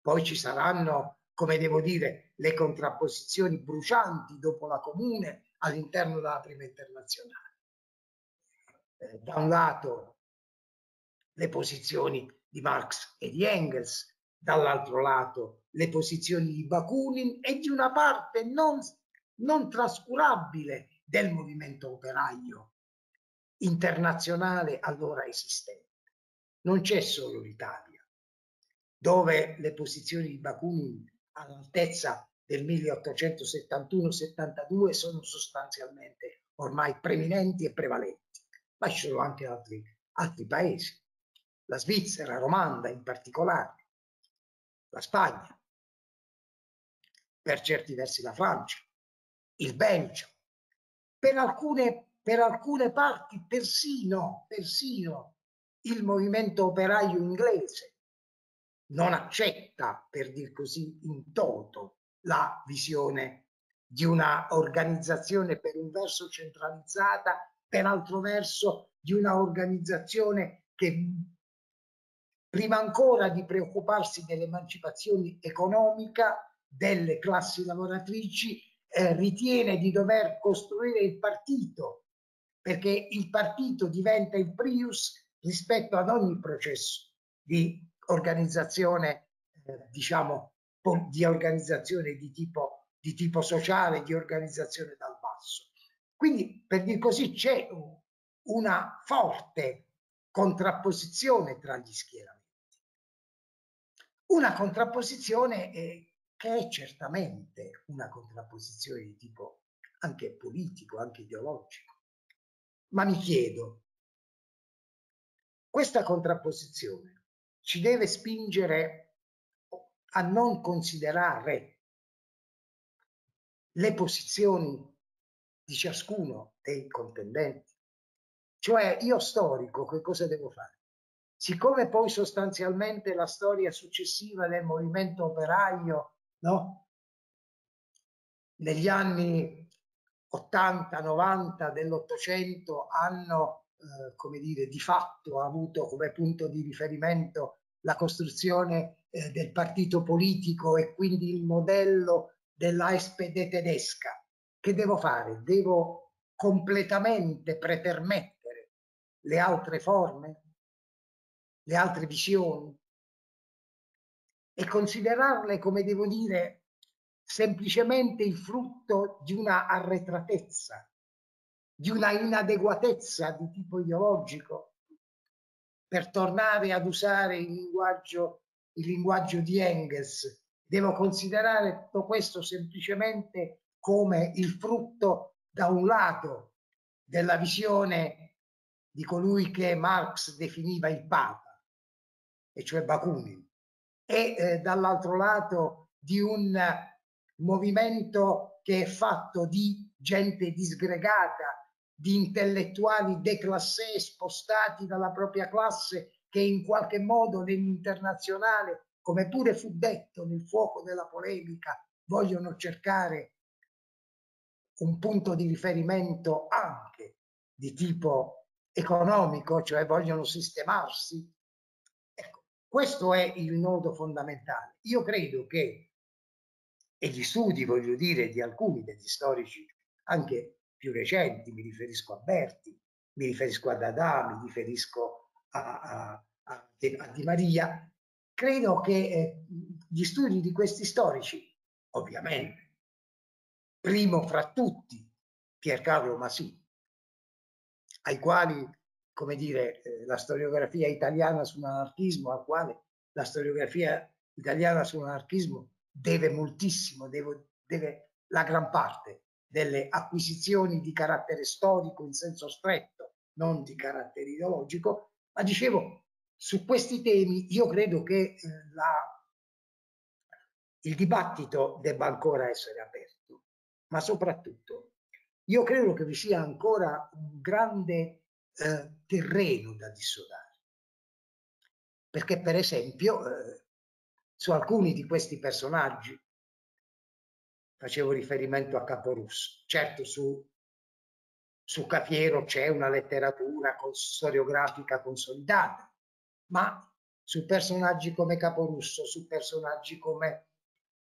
poi ci saranno, come devo dire, le contrapposizioni brucianti dopo la comune all'interno della prima internazionale. Eh, da un lato le posizioni di Marx e di Engels, dall'altro lato le posizioni di Bakunin e di una parte non, non trascurabile del movimento operaio internazionale allora esistente. Non c'è solo l'Italia, dove le posizioni di Bakunin all'altezza del 1871-72 sono sostanzialmente ormai preminenti e prevalenti, ma ci sono anche altri, altri paesi, la Svizzera romanda in particolare, la Spagna, per certi versi la Francia, il Belgio, per alcune, per alcune parti persino, persino il movimento operaio inglese non accetta, per dir così, in toto la visione di una organizzazione per un verso centralizzata, per altro verso di una organizzazione che prima ancora di preoccuparsi dell'emancipazizione economica delle classi lavoratrici, eh, ritiene di dover costruire il partito, perché il partito diventa il prius rispetto ad ogni processo di organizzazione, eh, diciamo, di organizzazione di tipo, di tipo sociale, di organizzazione dal basso. Quindi, per dir così, c'è una forte contrapposizione tra gli schieramenti. Una contrapposizione eh, che è certamente una contrapposizione di tipo anche politico, anche ideologico. Ma mi chiedo, questa contrapposizione ci deve spingere a non considerare le posizioni di ciascuno dei contendenti. Cioè io storico che cosa devo fare? siccome poi sostanzialmente la storia successiva del movimento operaio, no? negli anni 80-90 dell'Ottocento hanno, eh, come dire, di fatto avuto come punto di riferimento la costruzione eh, del partito politico e quindi il modello della SPD tedesca. Che devo fare? Devo completamente pretermettere le altre forme? le altre visioni e considerarle, come devo dire, semplicemente il frutto di una arretratezza, di una inadeguatezza di tipo ideologico, per tornare ad usare il linguaggio, il linguaggio di Engels. Devo considerare tutto questo semplicemente come il frutto, da un lato, della visione di colui che Marx definiva il Papa, e cioè Bakunin, e eh, dall'altro lato di un movimento che è fatto di gente disgregata, di intellettuali declassé spostati dalla propria classe che in qualche modo nell'internazionale, come pure fu detto nel fuoco della polemica, vogliono cercare un punto di riferimento anche di tipo economico, cioè vogliono sistemarsi questo è il nodo fondamentale. Io credo che, e gli studi, voglio dire, di alcuni degli storici anche più recenti, mi riferisco a Berti, mi riferisco ad Adà, mi riferisco a, a, a, a Di Maria, credo che eh, gli studi di questi storici, ovviamente, primo fra tutti Piercarlo Masì, ai quali come dire, eh, la storiografia italiana sull'anarchismo, al quale la storiografia italiana sull'anarchismo deve moltissimo, deve, deve la gran parte delle acquisizioni di carattere storico in senso stretto, non di carattere ideologico, ma dicevo, su questi temi io credo che eh, la, il dibattito debba ancora essere aperto, ma soprattutto io credo che vi sia ancora un grande eh, terreno da dissodare. Perché per esempio eh, su alcuni di questi personaggi facevo riferimento a Caporusso, certo su, su Cafiero c'è una letteratura storiografica consolidata, ma su personaggi come Caporusso, su personaggi come,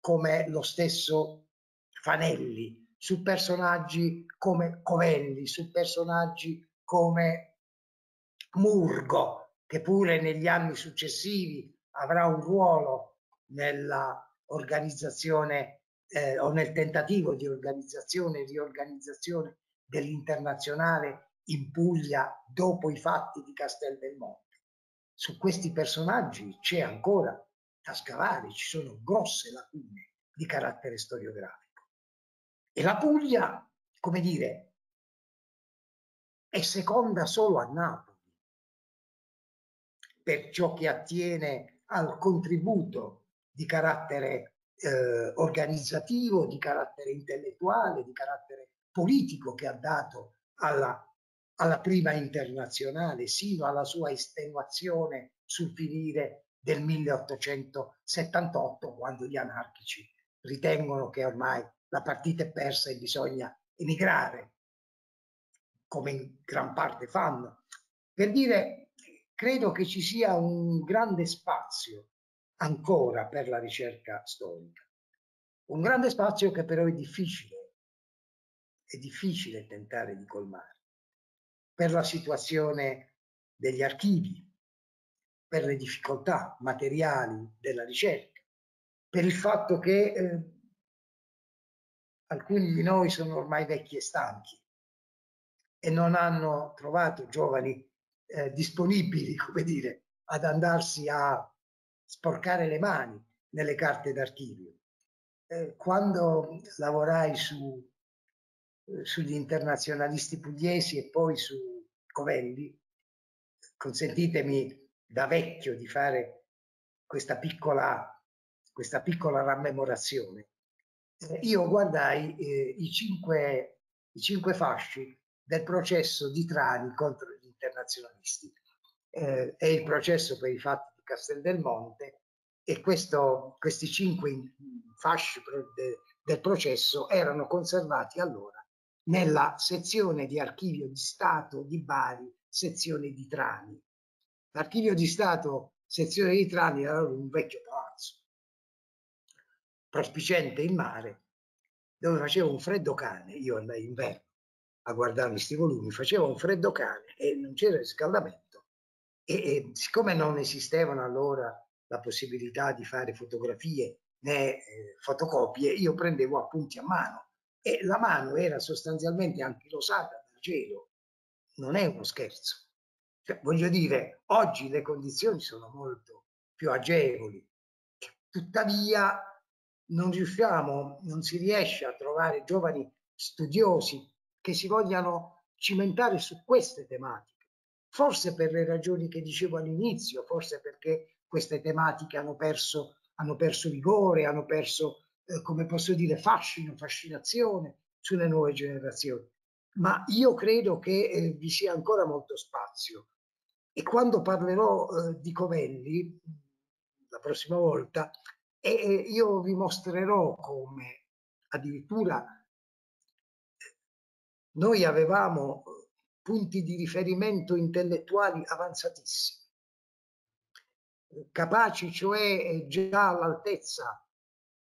come lo stesso Fanelli, su personaggi come Covelli, su personaggi come Murgo, che pure negli anni successivi avrà un ruolo nella organizzazione eh, o nel tentativo di organizzazione e riorganizzazione dell'internazionale in Puglia dopo i fatti di Castel del Monte su questi personaggi c'è ancora da scavare, ci sono grosse lacune di carattere storiografico. E la Puglia, come dire, è seconda solo a Napoli per ciò che attiene al contributo di carattere eh, organizzativo, di carattere intellettuale, di carattere politico che ha dato alla alla prima internazionale sino alla sua estenuazione sul finire del 1878 quando gli anarchici ritengono che ormai la partita è persa e bisogna emigrare, come in gran parte fanno. Per dire, credo che ci sia un grande spazio ancora per la ricerca storica, un grande spazio che però è difficile, è difficile tentare di colmare per la situazione degli archivi, per le difficoltà materiali della ricerca, per il fatto che eh, alcuni di noi sono ormai vecchi e stanchi e non hanno trovato giovani eh, disponibili, *laughs* come dire, ad andarsi a sporcare le mani nelle carte d'archivio. Eh, quando lavorai su sugli internazionalisti pugliesi e poi su Covelli, consentitemi da vecchio di fare questa piccola, questa piccola rammemorazione. Eh, io guardai eh, i, cinque, i cinque fasci del processo di Trani contro gli internazionalisti. Eh, è il processo per i fatti Castel del Monte e questo, questi cinque fasci de, del processo erano conservati allora nella sezione di archivio di Stato di Bari, sezione di Trani. L'archivio di Stato, sezione di Trani, era un vecchio palazzo, prospicente il mare, dove faceva un freddo cane. Io andai inverno a guardare questi volumi, faceva un freddo cane e non c'era riscaldamento. E, e siccome non esistevano allora la possibilità di fare fotografie né eh, fotocopie, io prendevo appunti a mano e la mano era sostanzialmente anchilosata dal cielo. Non è uno scherzo. Cioè, voglio dire, oggi le condizioni sono molto più agevoli, tuttavia non riusciamo, non si riesce a trovare giovani studiosi che si vogliano cimentare su queste tematiche. Forse per le ragioni che dicevo all'inizio, forse perché queste tematiche hanno perso, hanno perso vigore, hanno perso eh, come posso dire, fascino, fascinazione sulle nuove generazioni. Ma io credo che eh, vi sia ancora molto spazio. E quando parlerò eh, di Covelli, la prossima volta, io vi mostrerò come addirittura noi avevamo punti di riferimento intellettuali avanzatissimi, capaci cioè già all'altezza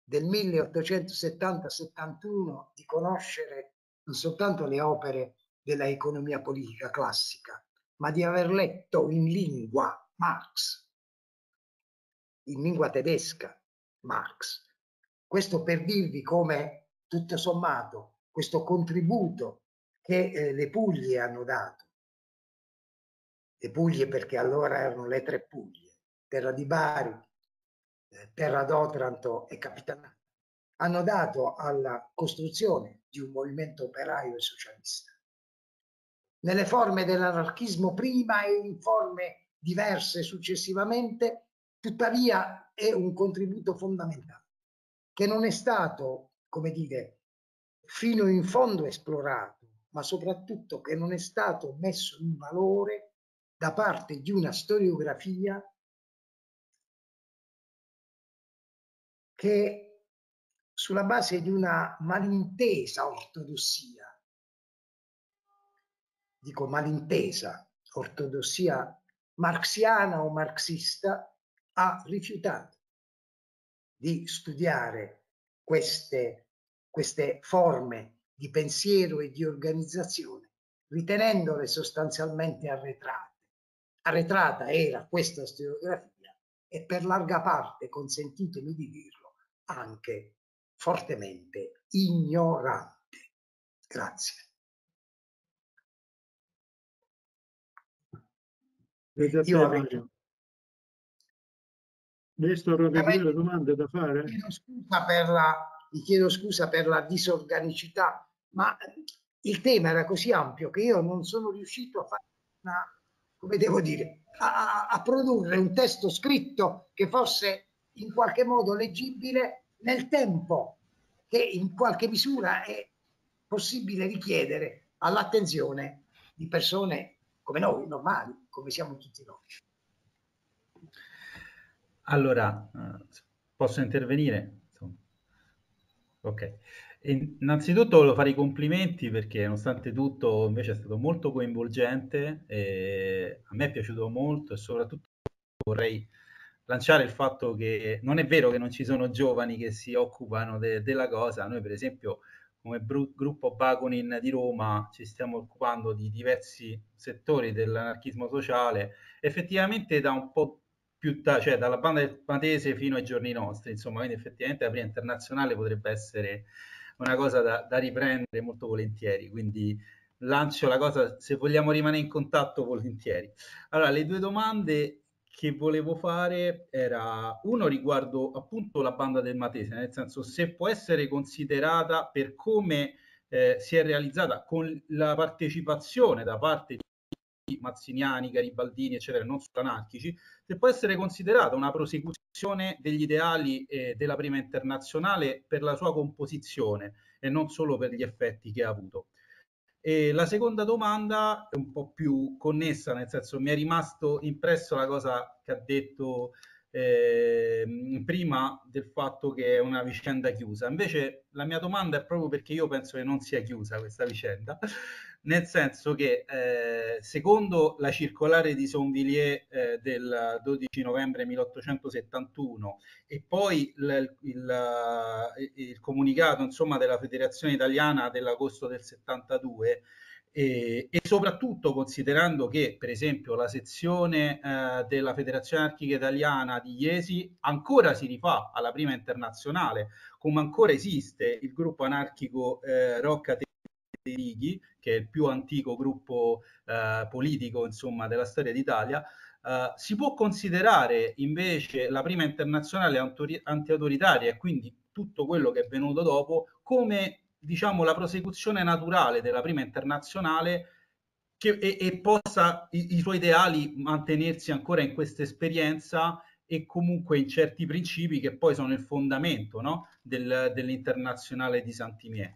del 1870-71 di conoscere non soltanto le opere della economia politica classica, ma di aver letto in lingua Marx, in lingua tedesca Marx. Questo per dirvi come, tutto sommato, questo contributo che eh, le Puglie hanno dato, le Puglie perché allora erano le tre Puglie, Terra di Bari, Terra d'Otranto e Capitanato, hanno dato alla costruzione di un movimento operaio e socialista. Nelle forme dell'anarchismo prima e in forme diverse successivamente, tuttavia è un contributo fondamentale che non è stato, come dire, fino in fondo esplorato, ma soprattutto che non è stato messo in valore da parte di una storiografia che sulla base di una malintesa ortodossia, dico malintesa ortodossia marxiana o marxista, ha rifiutato di studiare queste, queste forme di pensiero e di organizzazione, ritenendole sostanzialmente arretrate. Arretrata era questa storiografia e per larga parte, consentitemi di dirlo, anche fortemente ignorante. Grazie. Io avevo... Nestor, avevi delle domande da fare? Chiedo scusa per la, vi chiedo scusa per la disorganicità, ma il tema era così ampio che io non sono riuscito a fare una, come devo dire, a, a produrre un testo scritto che fosse in qualche modo leggibile nel tempo che in qualche misura è possibile richiedere all'attenzione di persone come noi, normali, come siamo tutti noi. Allora, eh, posso intervenire? Ok. Innanzitutto volevo fare i complimenti perché nonostante tutto invece è stato molto coinvolgente, a me è piaciuto molto e soprattutto vorrei lanciare il fatto che non è vero che non ci sono giovani che si occupano de- della cosa, noi per esempio come bru- gruppo Baconin di Roma ci stiamo occupando di diversi settori dell'anarchismo sociale, effettivamente da un po' più ta- cioè dalla banda del Matese fino ai giorni nostri, insomma, quindi effettivamente la prima internazionale potrebbe essere una cosa da, da riprendere molto volentieri, quindi lancio la cosa, se vogliamo rimanere in contatto volentieri. Allora, le due domande che volevo fare era uno riguardo appunto la banda del Matese, nel senso se può essere considerata per come eh, si è realizzata con la partecipazione da parte di mazziniani, garibaldini, eccetera, non solo anarchici, se può essere considerata una prosecuzione degli ideali eh, della prima internazionale per la sua composizione e non solo per gli effetti che ha avuto. E la seconda domanda è un po' più connessa, nel senso mi è rimasto impresso la cosa che ha detto eh, prima del fatto che è una vicenda chiusa. Invece la mia domanda è proprio perché io penso che non sia chiusa questa vicenda, *laughs* nel senso che eh, secondo la circolare di Sonvilliers eh, del 12 novembre 1871 e poi il, il, il comunicato insomma, della Federazione Italiana dell'agosto del 72 e, e, soprattutto considerando che per esempio la sezione eh, della Federazione Anarchica Italiana di Iesi ancora si rifà alla prima internazionale, come ancora esiste il gruppo anarchico eh, Rocca Righi, che è il più antico gruppo eh, politico insomma, della storia d'Italia, eh, si può considerare invece la prima internazionale anti-autoritaria e quindi tutto quello che è venuto dopo come diciamo la prosecuzione naturale della prima internazionale che, e, e possa i, i suoi ideali mantenersi ancora in questa esperienza e comunque in certi principi che poi sono il fondamento no? Del, dell'internazionale di Sant'Imie.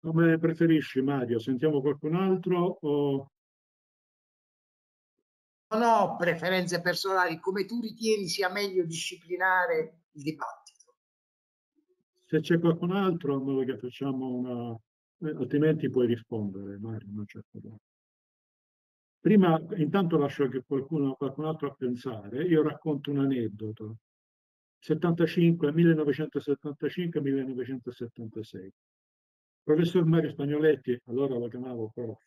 Come preferisci Mario? Sentiamo qualcun altro o... Non ho preferenze personali, come tu ritieni sia meglio disciplinare il dibattito. Se c'è qualcun altro, modo che facciamo una... Eh, altrimenti puoi rispondere, Mario, non c'è problema. Prima, intanto lascio che qualcuno, qualcun altro a pensare, io racconto un aneddoto. 75, 1975-1976 professor Mario Spagnoletti, allora lo chiamavo prof,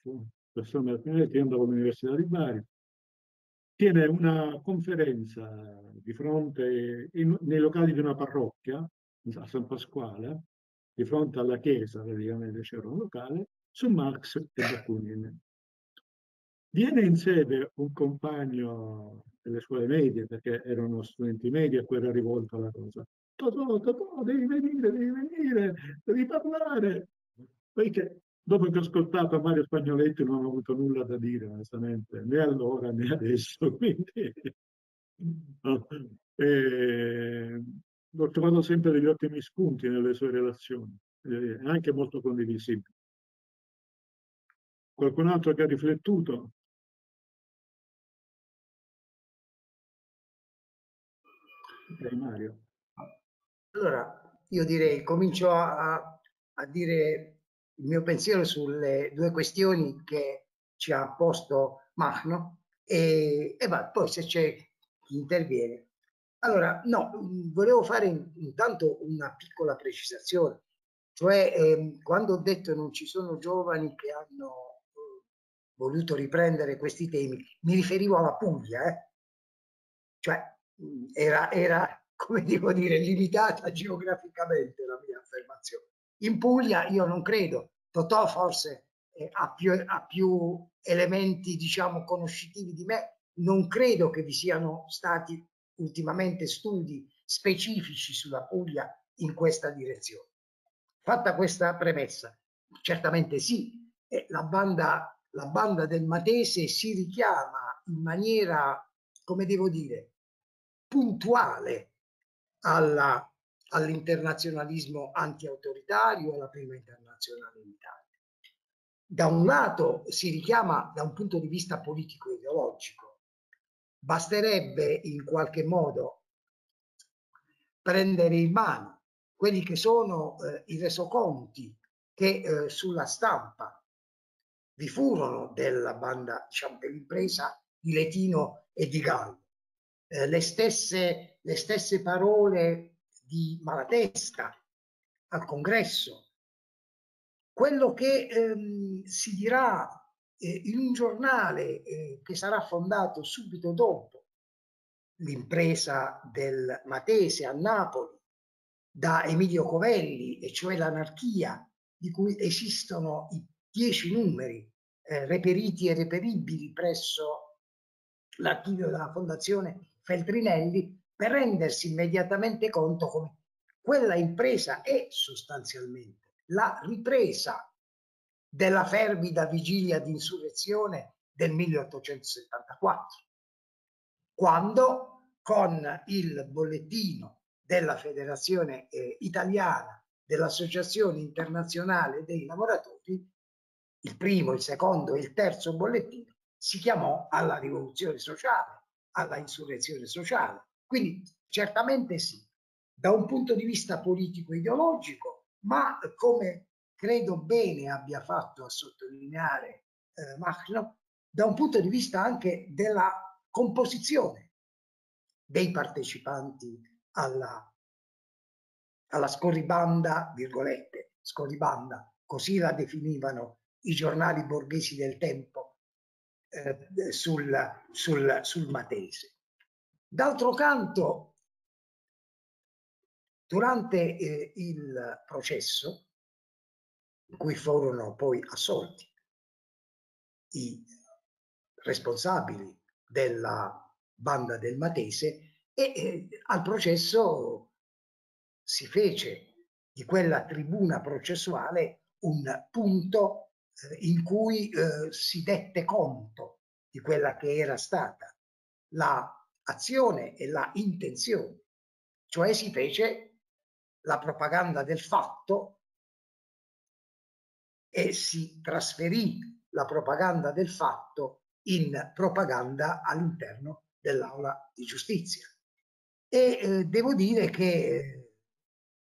professor Mario Spagnoletti, io andavo all'Università di Bari, tiene una conferenza di fronte, in, nei locali di una parrocchia, a San Pasquale, di fronte alla chiesa, praticamente c'era un locale, su Marx e Bakunin. Viene in sede un compagno delle scuole medie, perché erano studenti medi a cui era rivolta la cosa. Totò, Totò, devi venire, devi venire, devi parlare. Perché dopo che ho ascoltato Mario Spagnoletti non ho avuto nulla da dire, onestamente, né allora né adesso. *laughs* Quindi E ho trovato sempre degli ottimi spunti nelle sue relazioni, eh, anche molto condivisibili. Qualcun altro che ha riflettuto? Okay, Mario. Allora, io direi, comincio a, a dire il mio pensiero sulle due questioni che ci ha posto Magno e, e va, poi se c'è chi interviene. Allora, no, volevo fare intanto una piccola precisazione, cioè eh, quando ho detto non ci sono giovani che hanno eh, voluto riprendere questi temi, mi riferivo alla Puglia, eh? cioè era, era, come devo dire, limitata geograficamente la mia affermazione. In Puglia io non credo, Totò forse eh, ha, più, ha più elementi, diciamo, conoscitivi di me, non credo che vi siano stati ultimamente studi specifici sulla Puglia in questa direzione. Fatta questa premessa, certamente sì, la, banda, la banda del Matese si richiama in maniera, come devo dire, puntuale alla, all'internazionalismo anti-autoritario, alla prima internazionale in Italia. Da un lato si richiama da un punto di vista politico-ideologico, basterebbe in qualche modo prendere in mano quelli che sono eh, i resoconti che eh, sulla stampa vi furono della banda, diciamo, dell'impresa di Letino e di Gallo eh, le, stesse, le stesse parole di Malatesta al congresso, quello che ehm, si dirà eh, in un giornale eh, che sarà fondato subito dopo l'impresa del Matese a Napoli da Emilio Covelli, e cioè l'anarchia, di cui esistono i dieci numeri eh, reperiti e reperibili presso l'archivio della Fondazione Feltrinelli per rendersi immediatamente conto come quella impresa è sostanzialmente la ripresa della fervida vigilia di insurrezione del 1874, quando con il bollettino della Federazione eh, Italiana dell'Associazione Internazionale dei Lavoratori, il primo, il secondo e il terzo bollettino, si chiamò alla rivoluzione sociale alla insurrezione sociale. Quindi certamente sì, da un punto di vista politico-ideologico, ma come credo bene abbia fatto a sottolineare eh, Machno, da un punto di vista anche della composizione dei partecipanti alla, alla scorribanda, virgolette, scorribanda, così la definivano i giornali borghesi del tempo, eh, sul, sul, sul Matese. D'altro canto, durante eh, il processo, in cui furono poi assolti i responsabili della banda del Matese, e eh, al processo si fece di quella tribuna processuale un punto eh, in cui eh, si dette conto di quella che era stata l'azione e la intenzione, cioè si fece la propaganda del fatto e si trasferì la propaganda del fatto in propaganda all'interno dell'aula di giustizia. E eh, devo dire che eh,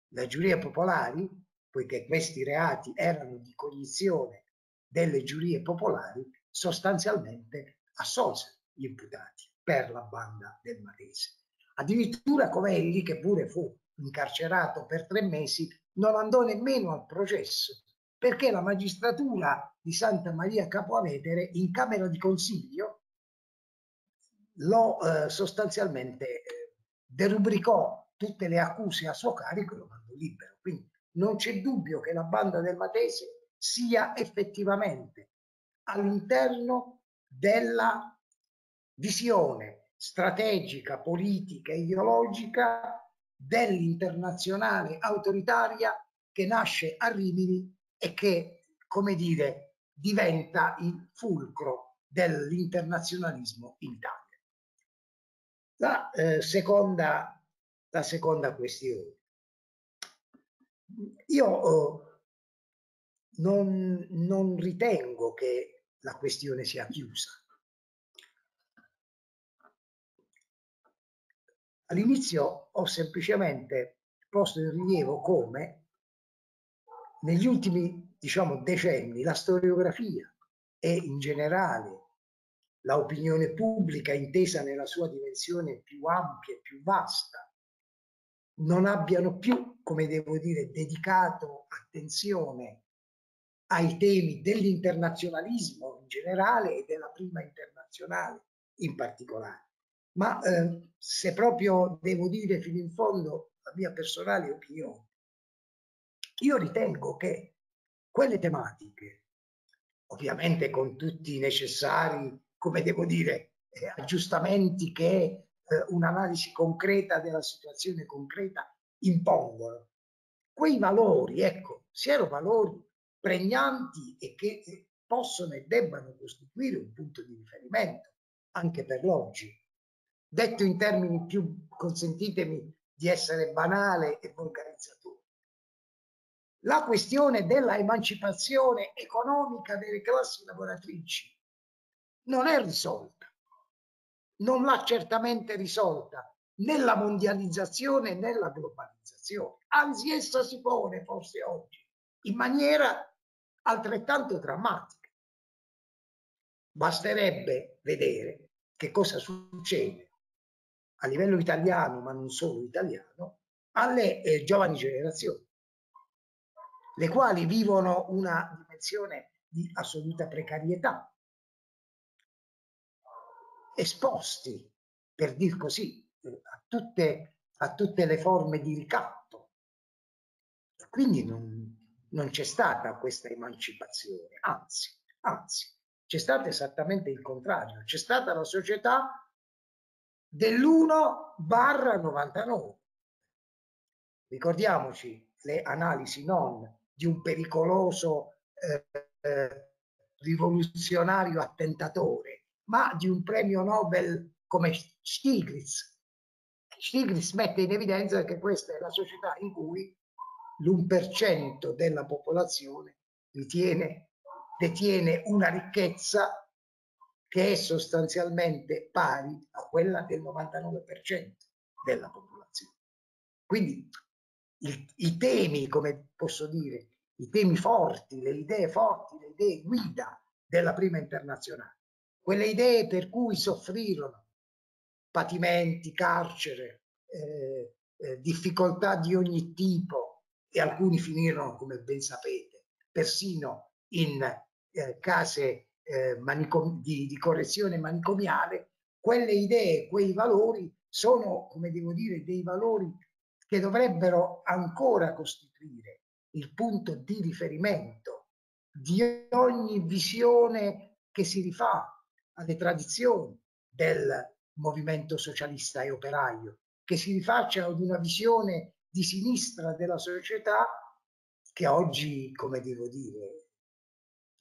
le giurie popolari, poiché questi reati erano di cognizione delle giurie popolari sostanzialmente assolse gli imputati per la banda del Matese. Addirittura Covelli, che pure fu incarcerato per tre mesi, non andò nemmeno al processo perché la magistratura di Santa Maria Capoavedere in Camera di Consiglio lo eh, sostanzialmente eh, derubricò tutte le accuse a suo carico e lo mandò libero. Quindi non c'è dubbio che la banda del Matese sia effettivamente all'interno della visione strategica, politica e ideologica dell'internazionale autoritaria che nasce a Rimini e che, come dire, diventa il fulcro dell'internazionalismo in Italia. La, eh, seconda, la seconda questione. Io oh, non, non ritengo che la questione sia chiusa. All'inizio ho semplicemente posto in rilievo come negli ultimi diciamo, decenni la storiografia e in generale la opinione pubblica intesa nella sua dimensione più ampia e più vasta non abbiano più, come devo dire, dedicato attenzione ai temi dell'internazionalismo in generale e della prima internazionale in particolare. Ma eh, se proprio devo dire fino in fondo la mia personale opinione, io ritengo che quelle tematiche, ovviamente con tutti i necessari, come devo dire, eh, aggiustamenti che eh, un'analisi concreta della situazione concreta impongono, quei valori, ecco, siano valori pregnanti e che eh, possono e debbano costituire un punto di riferimento anche per l'oggi. Detto in termini più, consentitemi di essere banale e volgarizzatore, la questione della emancipazione economica delle classi lavoratrici non è risolta, non l'ha certamente risolta nella mondializzazione e nella globalizzazione, anzi essa si pone forse oggi in maniera altrettanto drammatica. Basterebbe vedere che cosa succede a livello italiano, ma non solo italiano, alle eh, giovani generazioni, le quali vivono una dimensione di assoluta precarietà, esposti, per dir così, a tutte, a tutte le forme di ricatto. Quindi non, non c'è stata questa emancipazione, anzi, anzi, c'è stato esattamente il contrario, c'è stata la società dell'1 barra 99. Ricordiamoci le analisi non di un pericoloso eh, eh, rivoluzionario attentatore, ma di un premio Nobel come Stiglitz. Stiglitz mette in evidenza che questa è la società in cui l'1% della popolazione ritiene, detiene una ricchezza che è sostanzialmente pari a quella del 99% della popolazione. Quindi i, i temi, come posso dire, i temi forti, le idee forti, le idee guida della prima internazionale, quelle idee per cui soffrirono patimenti, carcere, eh, eh, difficoltà di ogni tipo, e alcuni finirono, come ben sapete, persino in eh, case eh, di, di, correzione manicomiale, quelle idee, quei valori sono, come devo dire, dei valori che dovrebbero ancora costituire il punto di riferimento di ogni visione che si rifà alle tradizioni del movimento socialista e operaio, che si rifaccia ad una visione di sinistra della società che oggi, come devo dire,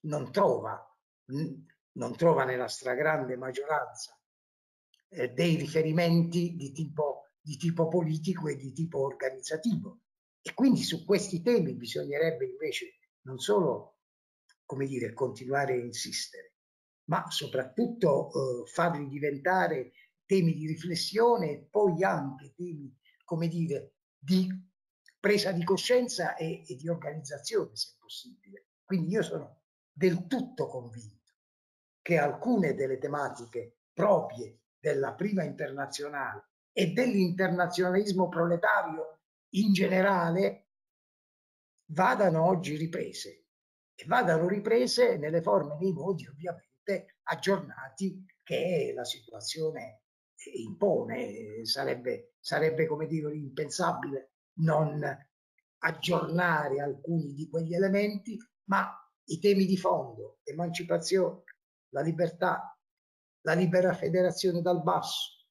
non trova, non trova nella stragrande maggioranza eh, dei riferimenti di tipo, di tipo politico e di tipo organizzativo. E quindi su questi temi bisognerebbe invece non solo, come dire, continuare a insistere, ma soprattutto eh, farli diventare temi di riflessione e poi anche temi, come dire, di presa di coscienza e, e di organizzazione, se possibile. Quindi io sono del tutto convinto che alcune delle tematiche proprie della prima internazionale e dell'internazionalismo proletario in generale vadano oggi riprese e vadano riprese nelle forme nei modi ovviamente aggiornati che la situazione impone, sarebbe, sarebbe come dire impensabile non aggiornare alcuni di quegli elementi, ma i temi di fondo, emancipazione, la libertà, la libera federazione dal basso,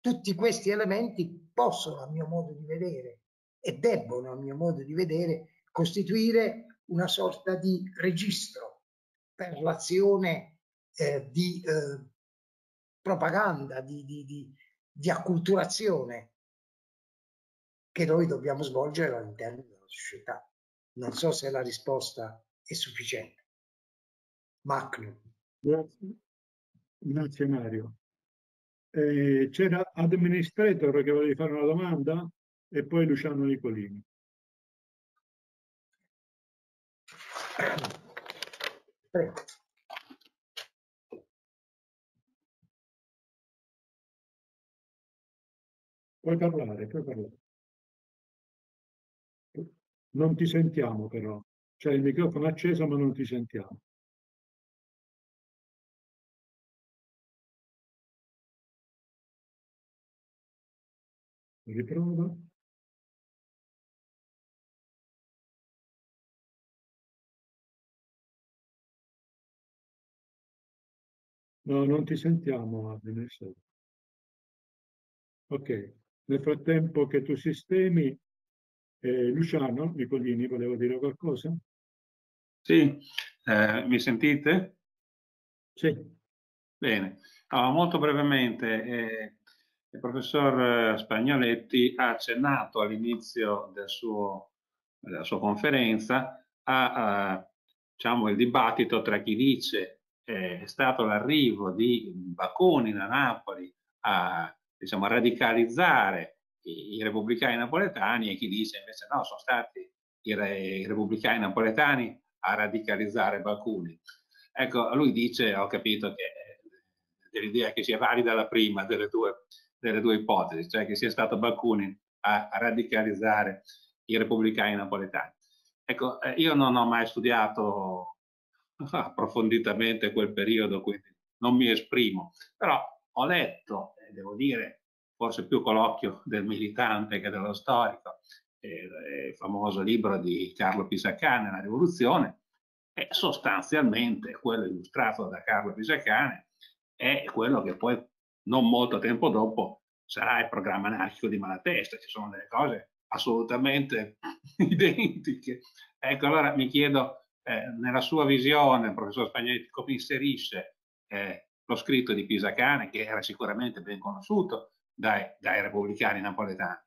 tutti questi elementi possono, a mio modo di vedere, e debbono, a mio modo di vedere, costituire una sorta di registro per l'azione eh, di eh, propaganda, di, di, di, di acculturazione che noi dobbiamo svolgere all'interno della società. Non so se la risposta è sufficiente. Macno. Grazie, Grazie Mario. Eh, c'era Administrator che volevi fare una domanda e poi Luciano Nicolini. Prego. Puoi parlare, puoi parlare. Non ti sentiamo però. C'è il microfono acceso ma non ti sentiamo. Riprova. No, non ti sentiamo, Adine. Ok, nel frattempo che tu sistemi, eh, Luciano Nicolini, volevo dire qualcosa? Sì, eh, mi sentite? Sì. Bene, allora, molto brevemente, eh, il professor Spagnoletti ha accennato all'inizio del della sua conferenza a, a diciamo, il dibattito tra chi dice eh, è stato l'arrivo di Bakunin a Napoli a diciamo, radicalizzare i, i, repubblicani napoletani e chi dice invece no, sono stati i, re, i repubblicani napoletani a radicalizzare Bakunin. Ecco, lui dice, ho capito che eh, dell'idea che sia valida la prima delle due, delle due ipotesi, cioè che sia stato Bakunin a, radicalizzare i repubblicani napoletani. Ecco, eh, io non ho mai studiato *laughs* approfonditamente quel periodo, quindi non mi esprimo, però ho letto devo dire, forse più con l'occhio del militante che dello storico, il famoso libro di Carlo Pisacane, La rivoluzione, e sostanzialmente quello illustrato da Carlo Pisacane è quello che poi non molto tempo dopo sarà il programma anarchico di Malatesta, ci sono delle cose assolutamente *laughs* identiche. Ecco, allora mi chiedo, eh, nella sua visione, il professor Spagnetti, come inserisce eh, lo scritto di Pisacane, che era sicuramente ben conosciuto dai, dai repubblicani napoletani.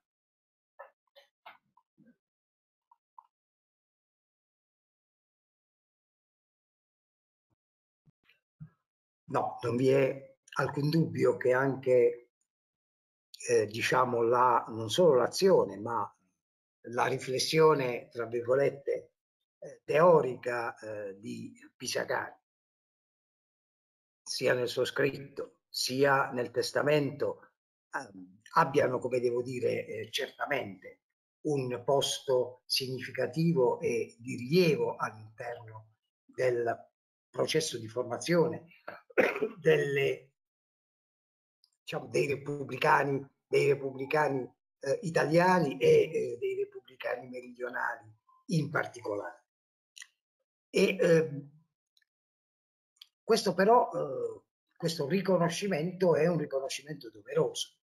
No, non vi è alcun dubbio che anche, eh, diciamo, la, non solo l'azione, ma la riflessione, tra virgolette, eh, teorica eh, di Pisacani sia nel suo scritto sia nel testamento eh, abbiano, come devo dire, eh, certamente un posto significativo e di rilievo all'interno del processo di formazione *coughs* delle, diciamo, dei repubblicani, dei repubblicani eh, italiani e eh, dei repubblicani meridionali in particolare. E, ehm, questo però, eh, questo riconoscimento è un riconoscimento doveroso,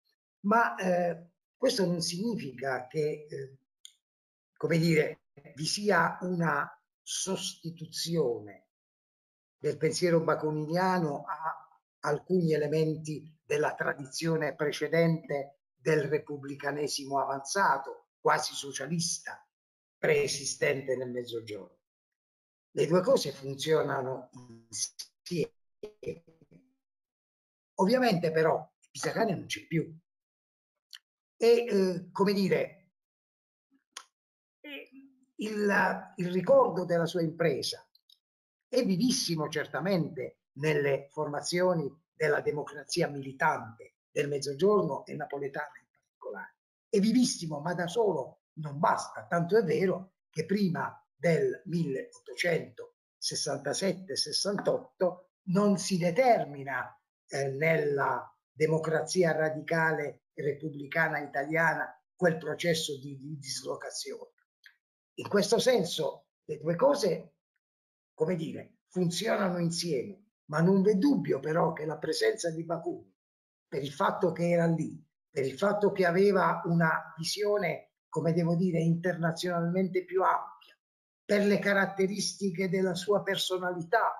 ma eh, questo non significa che, eh, come dire, vi sia una sostituzione del pensiero baconiniano a alcuni elementi della tradizione precedente del repubblicanesimo avanzato, quasi socialista, preesistente nel Mezzogiorno. Le due cose funzionano insieme Ovviamente però Pisacane non c'è più. E eh, come dire, il, il ricordo della sua impresa è vivissimo certamente nelle formazioni della democrazia militante del Mezzogiorno e napoletana in particolare. È vivissimo, ma da solo non basta, tanto è vero che prima del 1800 67-68 non si determina eh, nella democrazia radicale repubblicana italiana quel processo di, di dislocazione. In questo senso le due cose, come dire, funzionano insieme, ma non v'è dubbio però che la presenza di Bakunin, per il fatto che era lì, per il fatto che aveva una visione, come devo dire, internazionalmente più ampia, per le caratteristiche della sua personalità,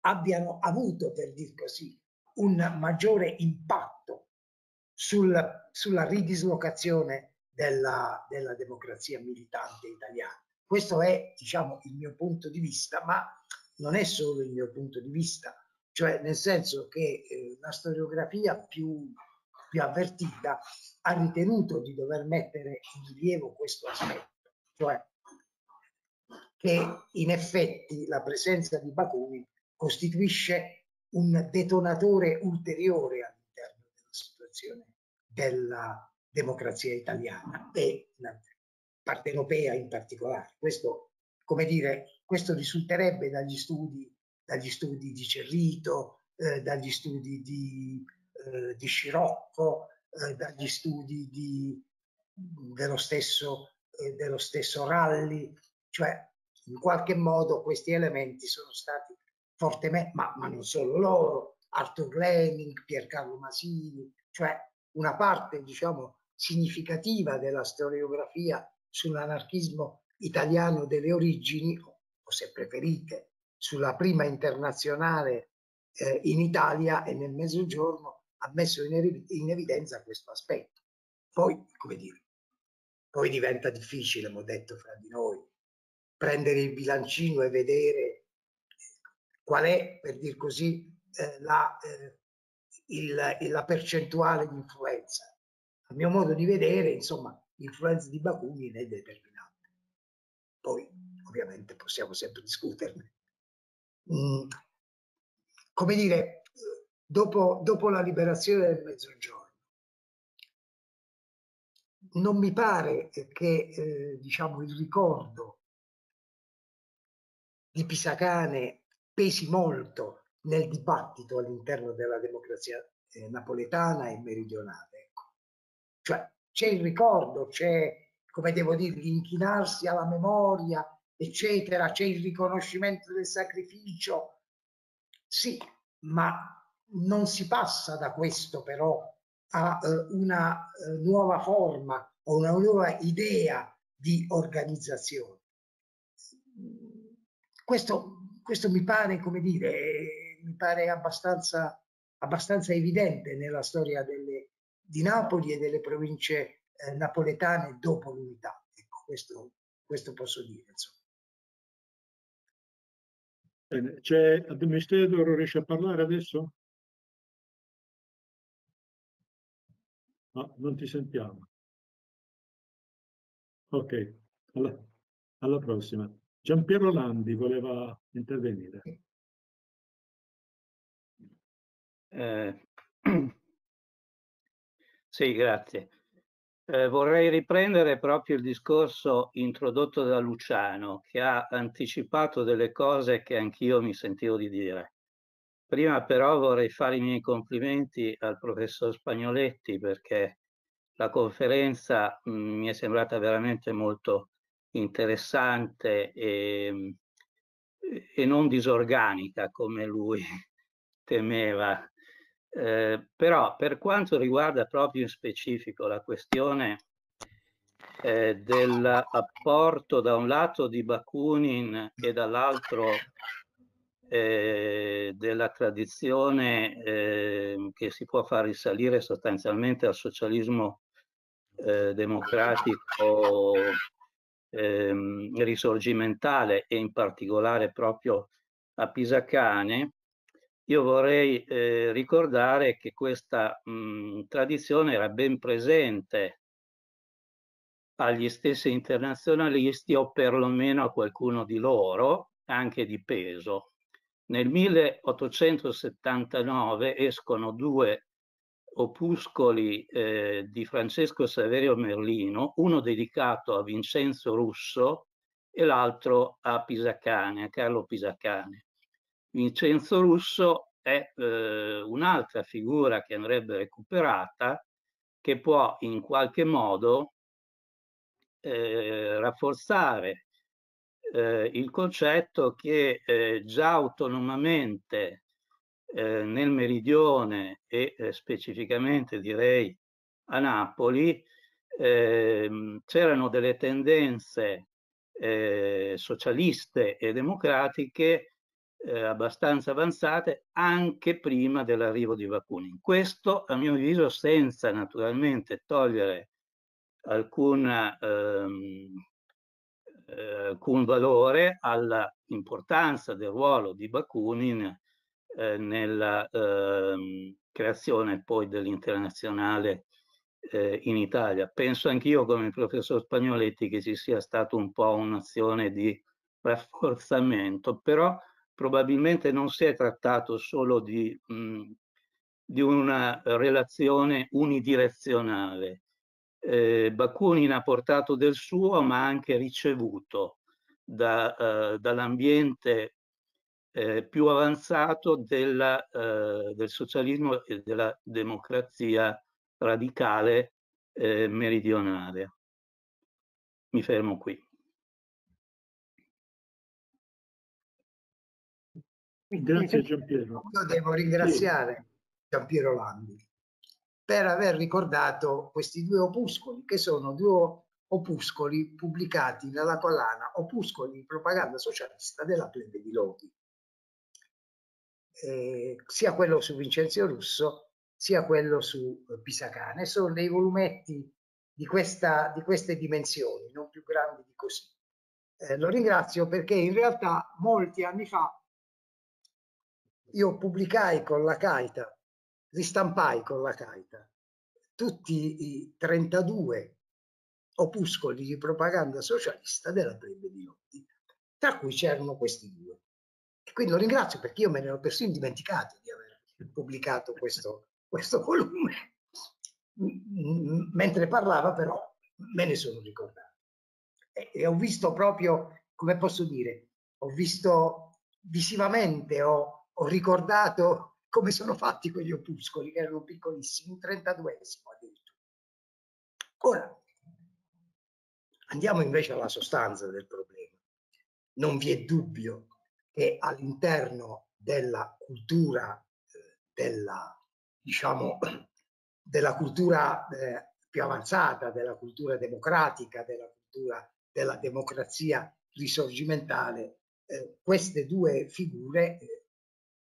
abbiano avuto, per dir così, un maggiore impatto sul, sulla ridislocazione della, della democrazia militante italiana. Questo è, diciamo, il mio punto di vista, ma non è solo il mio punto di vista, cioè nel senso che eh, la storiografia più, più avvertita ha ritenuto di dover mettere in rilievo questo aspetto, cioè che in effetti la presenza di Bakunin costituisce un detonatore ulteriore all'interno della situazione della democrazia italiana e partenopea in particolare. Questo, come dire, questo risulterebbe dagli studi, dagli studi di Cerrito, eh, dagli studi di, eh, di Scirocco, eh, dagli studi di, dello, stesso, eh, dello stesso Ralli, cioè in qualche modo questi elementi sono stati fortemente, ma, ma non solo loro, Arthur Lenin, Piercarlo Masini, cioè una parte, diciamo, significativa della storiografia sull'anarchismo italiano delle origini, o, se preferite, sulla prima internazionale eh, in Italia e nel Mezzogiorno, ha messo in, in evidenza questo aspetto. Poi, come dire, poi diventa difficile, abbiamo detto fra di noi, prendere il bilancino e vedere qual è, per dir così, eh, la, eh, il, la percentuale di influenza. A mio modo di vedere, insomma, l'influenza di Bakunin è determinante. Poi, ovviamente, possiamo sempre discuterne. Mm, come dire, dopo, dopo la liberazione del Mezzogiorno, non mi pare che eh, diciamo, il ricordo di Pisacane pesi molto nel dibattito all'interno della democrazia eh, napoletana e meridionale. Ecco. Cioè c'è il ricordo, c'è, come devo dire, l'inchinarsi alla memoria, eccetera, c'è il riconoscimento del sacrificio. Sì, ma non si passa da questo però a eh, una eh, nuova forma o una nuova idea di organizzazione. Questo, questo mi pare, come dire, mi pare abbastanza, abbastanza evidente nella storia delle, di Napoli e delle province eh, napoletane dopo l'unità. Ecco, questo, questo posso dire. C'è Administrator, riesce a parlare adesso? No, non ti sentiamo. Ok, alla, alla prossima. Giampiero Landi voleva intervenire. Eh, *clears throat* sì, grazie. Eh, vorrei riprendere proprio il discorso introdotto da Luciano, che ha anticipato delle cose che anch'io mi sentivo di dire. Prima però vorrei fare i miei complimenti al professor Spagnoletti perché la conferenza mh, mi è sembrata veramente molto interessante e, e non disorganica come lui *laughs* temeva. Eh, però per quanto riguarda proprio in specifico la questione eh, dell'apporto da un lato di Bakunin e dall'altro eh, della tradizione eh, che si può far risalire sostanzialmente al socialismo eh, democratico ehm, risorgimentale e in particolare proprio a Pisacane, io vorrei eh, ricordare che questa mh, tradizione era ben presente agli stessi internazionalisti o perlomeno a qualcuno di loro, anche di peso. Nel 1879 escono due opuscoli eh, di Francesco Saverio Merlino, uno dedicato a Vincenzo Russo e l'altro a Pisacane, a Carlo Pisacane. Vincenzo Russo è eh, un'altra figura che andrebbe recuperata, che può in qualche modo eh, rafforzare eh, il concetto che eh, già autonomamente eh, nel meridione e eh, specificamente direi a Napoli eh, c'erano delle tendenze socialiste e democratiche eh, abbastanza avanzate anche prima dell'arrivo di Bakunin. Questo, a mio avviso, senza naturalmente togliere alcuna, ehm, eh, alcun valore all'importanza del ruolo di Bakunin eh, nella ehm, creazione poi dell'internazionale eh, in Italia. Penso anch'io come il professor Spagnoletti che ci sia stato un po' un'azione di rafforzamento, però probabilmente non si è trattato solo di, mh, di una relazione unidirezionale. Eh, Bakunin ha portato del suo, ma ha anche ricevuto da, uh, dall'ambiente eh, più avanzato della, eh, del socialismo e della democrazia radicale eh, meridionale. Mi fermo qui. Grazie Giampiero. Io devo ringraziare Giampiero Landi per aver ricordato questi due opuscoli che sono due opuscoli pubblicati nella collana Opuscoli di propaganda socialista della plebe di Lodi. Eh, sia quello su Vincenzio Russo sia quello su eh, Pisacane. Sono dei volumetti di, questa, di queste dimensioni, non più grandi di così. Eh, lo ringrazio perché in realtà molti anni fa io pubblicai con la Caita, ristampai con la Caita tutti i 32 opuscoli di propaganda socialista della plebe di Lodi, tra cui c'erano questi due. E quindi lo ringrazio perché io me ne ero persino dimenticato di aver pubblicato questo, questo volume. Mentre parlava però me ne sono ricordato. E, e ho visto proprio, come posso dire, ho visto visivamente, ho ho ricordato come sono fatti quegli opuscoli, che erano piccolissimi, un 32esimo addirittura. Ora, andiamo invece alla sostanza del problema. Non vi è dubbio che all'interno della cultura, eh, della, diciamo, *clears throat* della cultura eh, più avanzata, della cultura democratica, della cultura della democrazia risorgimentale, eh, queste due figure eh,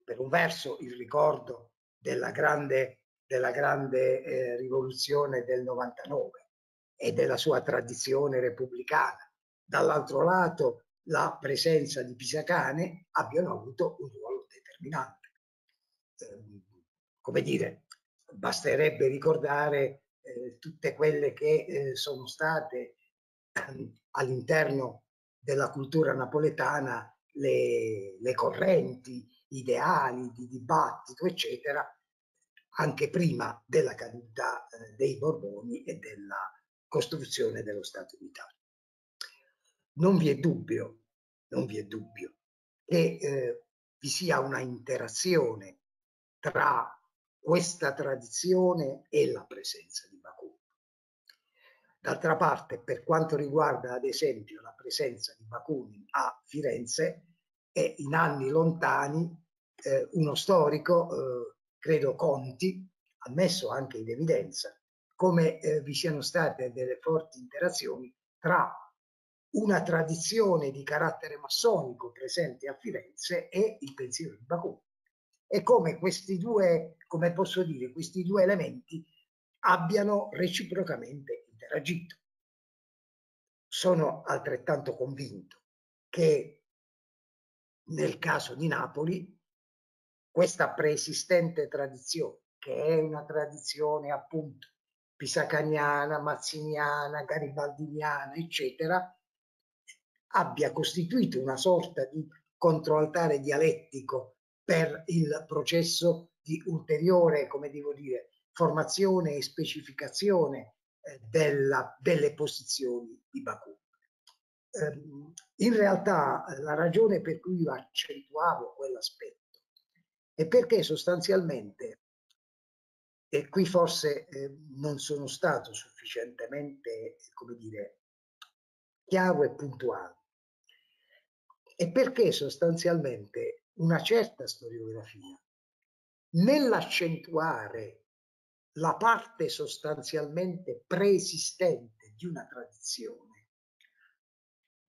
per un verso il ricordo della grande, della grande eh, rivoluzione del 99 e della sua tradizione repubblicana, dall'altro lato la presenza di Pisacane abbiano avuto un ruolo determinante. Eh, come dire, basterebbe ricordare eh, tutte quelle che eh, sono state ehm, all'interno della cultura napoletana le, le correnti, ideali, di dibattito, eccetera, anche prima della caduta eh, dei Borboni e della costruzione dello Stato d'Italia. Non vi è dubbio, non vi è dubbio che eh, vi sia una interazione tra questa tradizione e la presenza di Bakunin. D'altra parte, per quanto riguarda ad esempio la presenza di Bakunin a Firenze, è in anni lontani eh, uno storico, eh, credo Conti, ha messo anche in evidenza come eh, vi siano state delle forti interazioni tra una tradizione di carattere massonico presente a Firenze e il pensiero di Bakunin e come questi due, come posso dire, questi due elementi abbiano reciprocamente interagito. Sono altrettanto convinto che nel caso di Napoli questa preesistente tradizione, che è una tradizione appunto pisacaniana, mazziniana, garibaldiniana, eccetera, abbia costituito una sorta di controaltare dialettico per il processo di ulteriore, come devo dire, formazione e specificazione eh, della, delle posizioni di Baku. Eh, in realtà la ragione per cui io accentuavo quell'aspetto e perché sostanzialmente, e qui forse eh, non sono stato sufficientemente, come dire, chiaro e puntuale, e perché sostanzialmente una certa storiografia, nell'accentuare la parte sostanzialmente preesistente di una tradizione,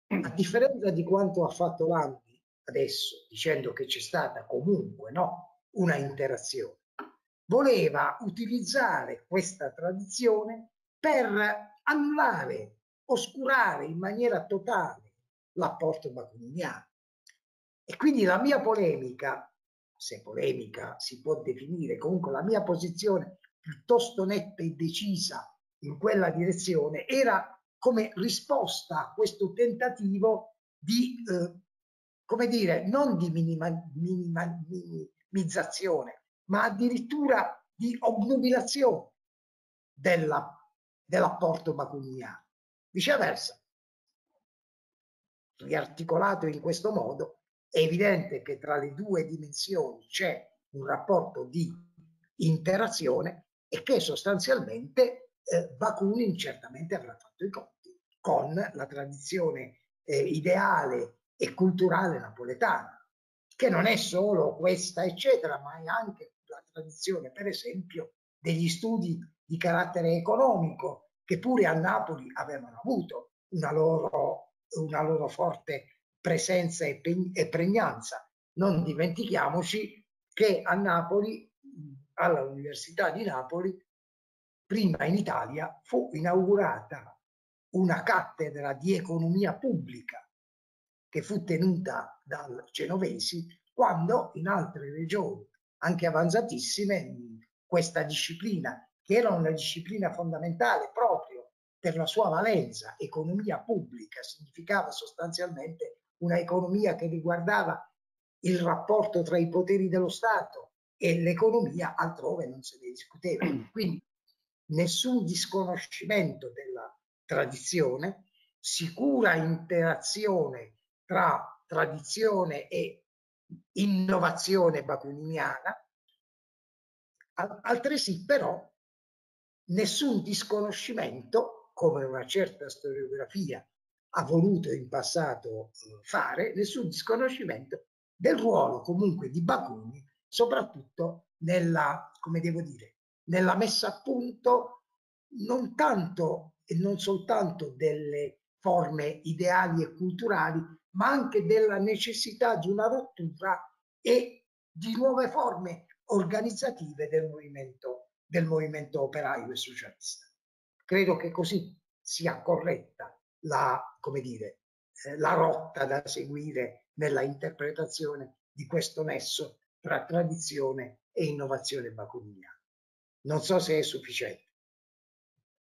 a *clears throat* differenza di quanto ha fatto Landi adesso dicendo che c'è stata comunque no, una interazione, voleva utilizzare questa tradizione per annullare, oscurare in maniera totale l'apporto bakuniniano. E quindi la mia polemica, se polemica si può definire, comunque la mia posizione piuttosto netta e decisa in quella direzione era come risposta a questo tentativo di, eh, come dire, non di minima, minima, minimizzazione, ma addirittura di obnubilazione della, dell'apporto bakuniniano. Viceversa, riarticolato in questo modo, è evidente che tra le due dimensioni c'è un rapporto di interazione e che sostanzialmente eh, Bakunin certamente avrà fatto i conti con la tradizione eh, ideale e culturale napoletana, che non è solo questa, eccetera, ma è anche la tradizione, per esempio, degli studi di carattere economico, che pure a Napoli avevano avuto una loro una loro forte presenza e, e pregnanza. Non dimentichiamoci che a Napoli, all'Università di Napoli, prima in Italia fu inaugurata una cattedra di economia pubblica che fu tenuta dal Genovesi quando in altre regioni, anche avanzatissime, questa disciplina, che era una disciplina fondamentale proprio per la sua valenza, economia pubblica, significava sostanzialmente una economia che riguardava il rapporto tra i poteri dello Stato e l'economia altrove non se ne discuteva. Quindi nessun disconoscimento della tradizione, sicura interazione tra tradizione e innovazione bakuniniana, altresì però nessun disconoscimento come una certa storiografia ha voluto in passato eh, fare, nessun disconoscimento del ruolo comunque di Bakunin, soprattutto nella, come devo dire, nella messa a punto non tanto e non soltanto delle forme ideali e culturali, ma anche della necessità di una rottura e di nuove forme organizzative del movimento, del movimento operaio e socialista. Credo che così sia corretta la, come dire, eh, la rotta da seguire nella interpretazione di questo nesso tra tradizione e innovazione bakuniniana. Non so se è sufficiente.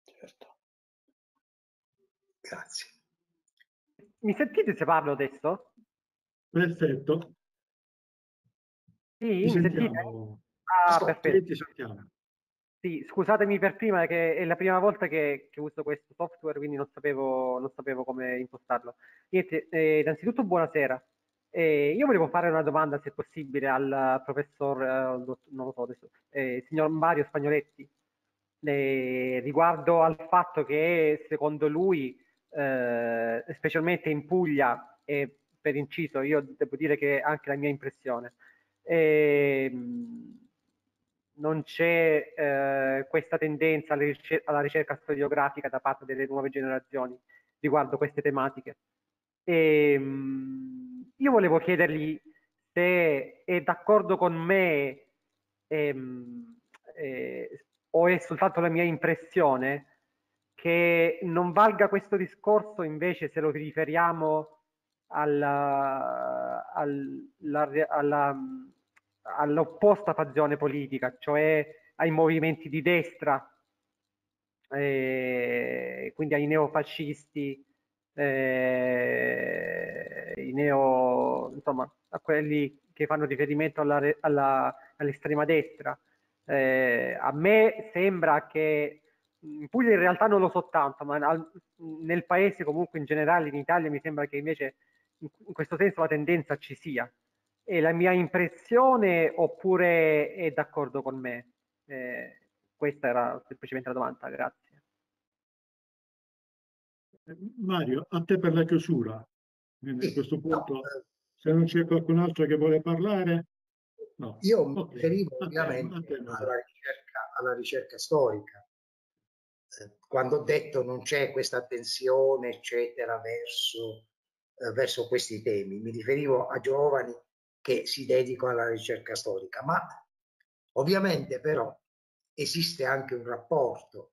Certo. Grazie. Mi sentite se parlo adesso? Perfetto. Sì, mi sentite? Ah, perfetto. Ti sentiamo. Sì, scusatemi per prima che è la prima volta che, che uso questo software, quindi non sapevo, non sapevo come impostarlo. Niente, eh, innanzitutto buonasera. Eh, io volevo fare una domanda, se possibile, al professor, eh, non lo so adesso, eh, signor Mario Spagnoletti, riguardo al fatto che secondo lui, eh, specialmente in Puglia, e per inciso, io devo dire che è anche la mia impressione, ehm, non c'è eh, questa tendenza alla, ricer alla, ricerca storiografica da parte delle nuove generazioni riguardo queste tematiche. E, ehm, io volevo chiedergli se è d'accordo con me ehm, eh, o è soltanto la mia impressione che non valga questo discorso invece se lo riferiamo alla, alla, alla all'opposta fazione politica, cioè ai movimenti di destra, eh, quindi ai neofascisti, eh, i neo, insomma, a quelli che fanno riferimento alla, alla, all'estrema destra. Eh, a me sembra che in Puglia in realtà non lo so tanto, ma al, nel paese comunque in generale, in Italia, mi sembra che invece in, in questo senso la tendenza ci sia. È la mia impressione oppure è d'accordo con me? Eh, questa era semplicemente la domanda, grazie. Mario, a te per la chiusura. A questo punto, se non c'è qualcun altro che vuole parlare, no. Io mi okay. riferivo ovviamente alla ricerca, alla ricerca storica. Eh, quando ho detto non c'è questa attenzione, eccetera, verso eh, verso questi temi. Mi riferivo a giovani che si dedicano alla ricerca storica, ma ovviamente però esiste anche un rapporto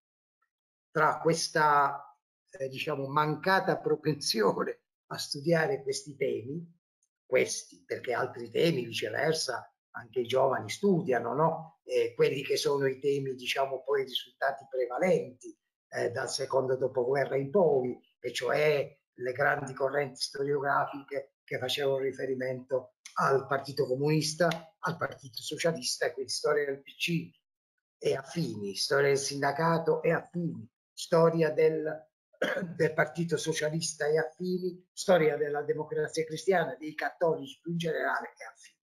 tra questa eh, diciamo mancata propensione a studiare questi temi, questi perché altri temi viceversa anche i giovani studiano, no? Eh, quelli che sono i temi diciamo poi risultati prevalenti eh, dal secondo dopoguerra in poi, e cioè le grandi correnti storiografiche che facevano riferimento al Partito Comunista, al Partito Socialista, e quindi storia del PC e affini, storia del sindacato e affini, storia del, *clears throat* del Partito Socialista e affini, storia della democrazia cristiana, dei cattolici più in generale e affini.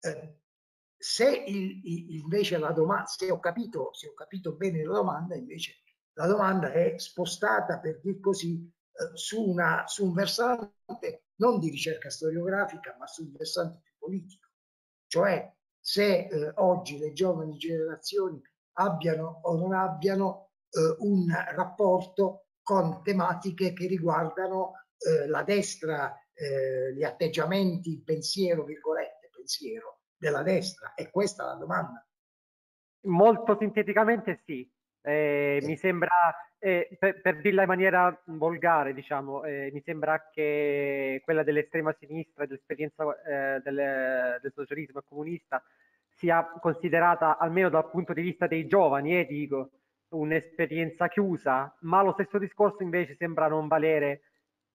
Eh, se il, invece la domanda, se ho, capito, se ho capito bene la domanda, invece la domanda è spostata, per dir così, eh, su, una, su un versante non di ricerca storiografica, ma sul versante più politico. Cioè, se eh, oggi le giovani generazioni abbiano o non abbiano eh, un rapporto con tematiche che riguardano eh, la destra, eh, gli atteggiamenti, il pensiero, virgolette, pensiero della destra. E questa è la domanda. Molto sinteticamente sì. Eh, mi sembra, eh, per, per, dirla in maniera volgare, diciamo, eh, mi sembra che quella dell'estrema sinistra, dell'esperienza eh, del, del, socialismo comunista, sia considerata, almeno dal punto di vista dei giovani, eh, dico, un'esperienza chiusa, ma lo stesso discorso invece sembra non valere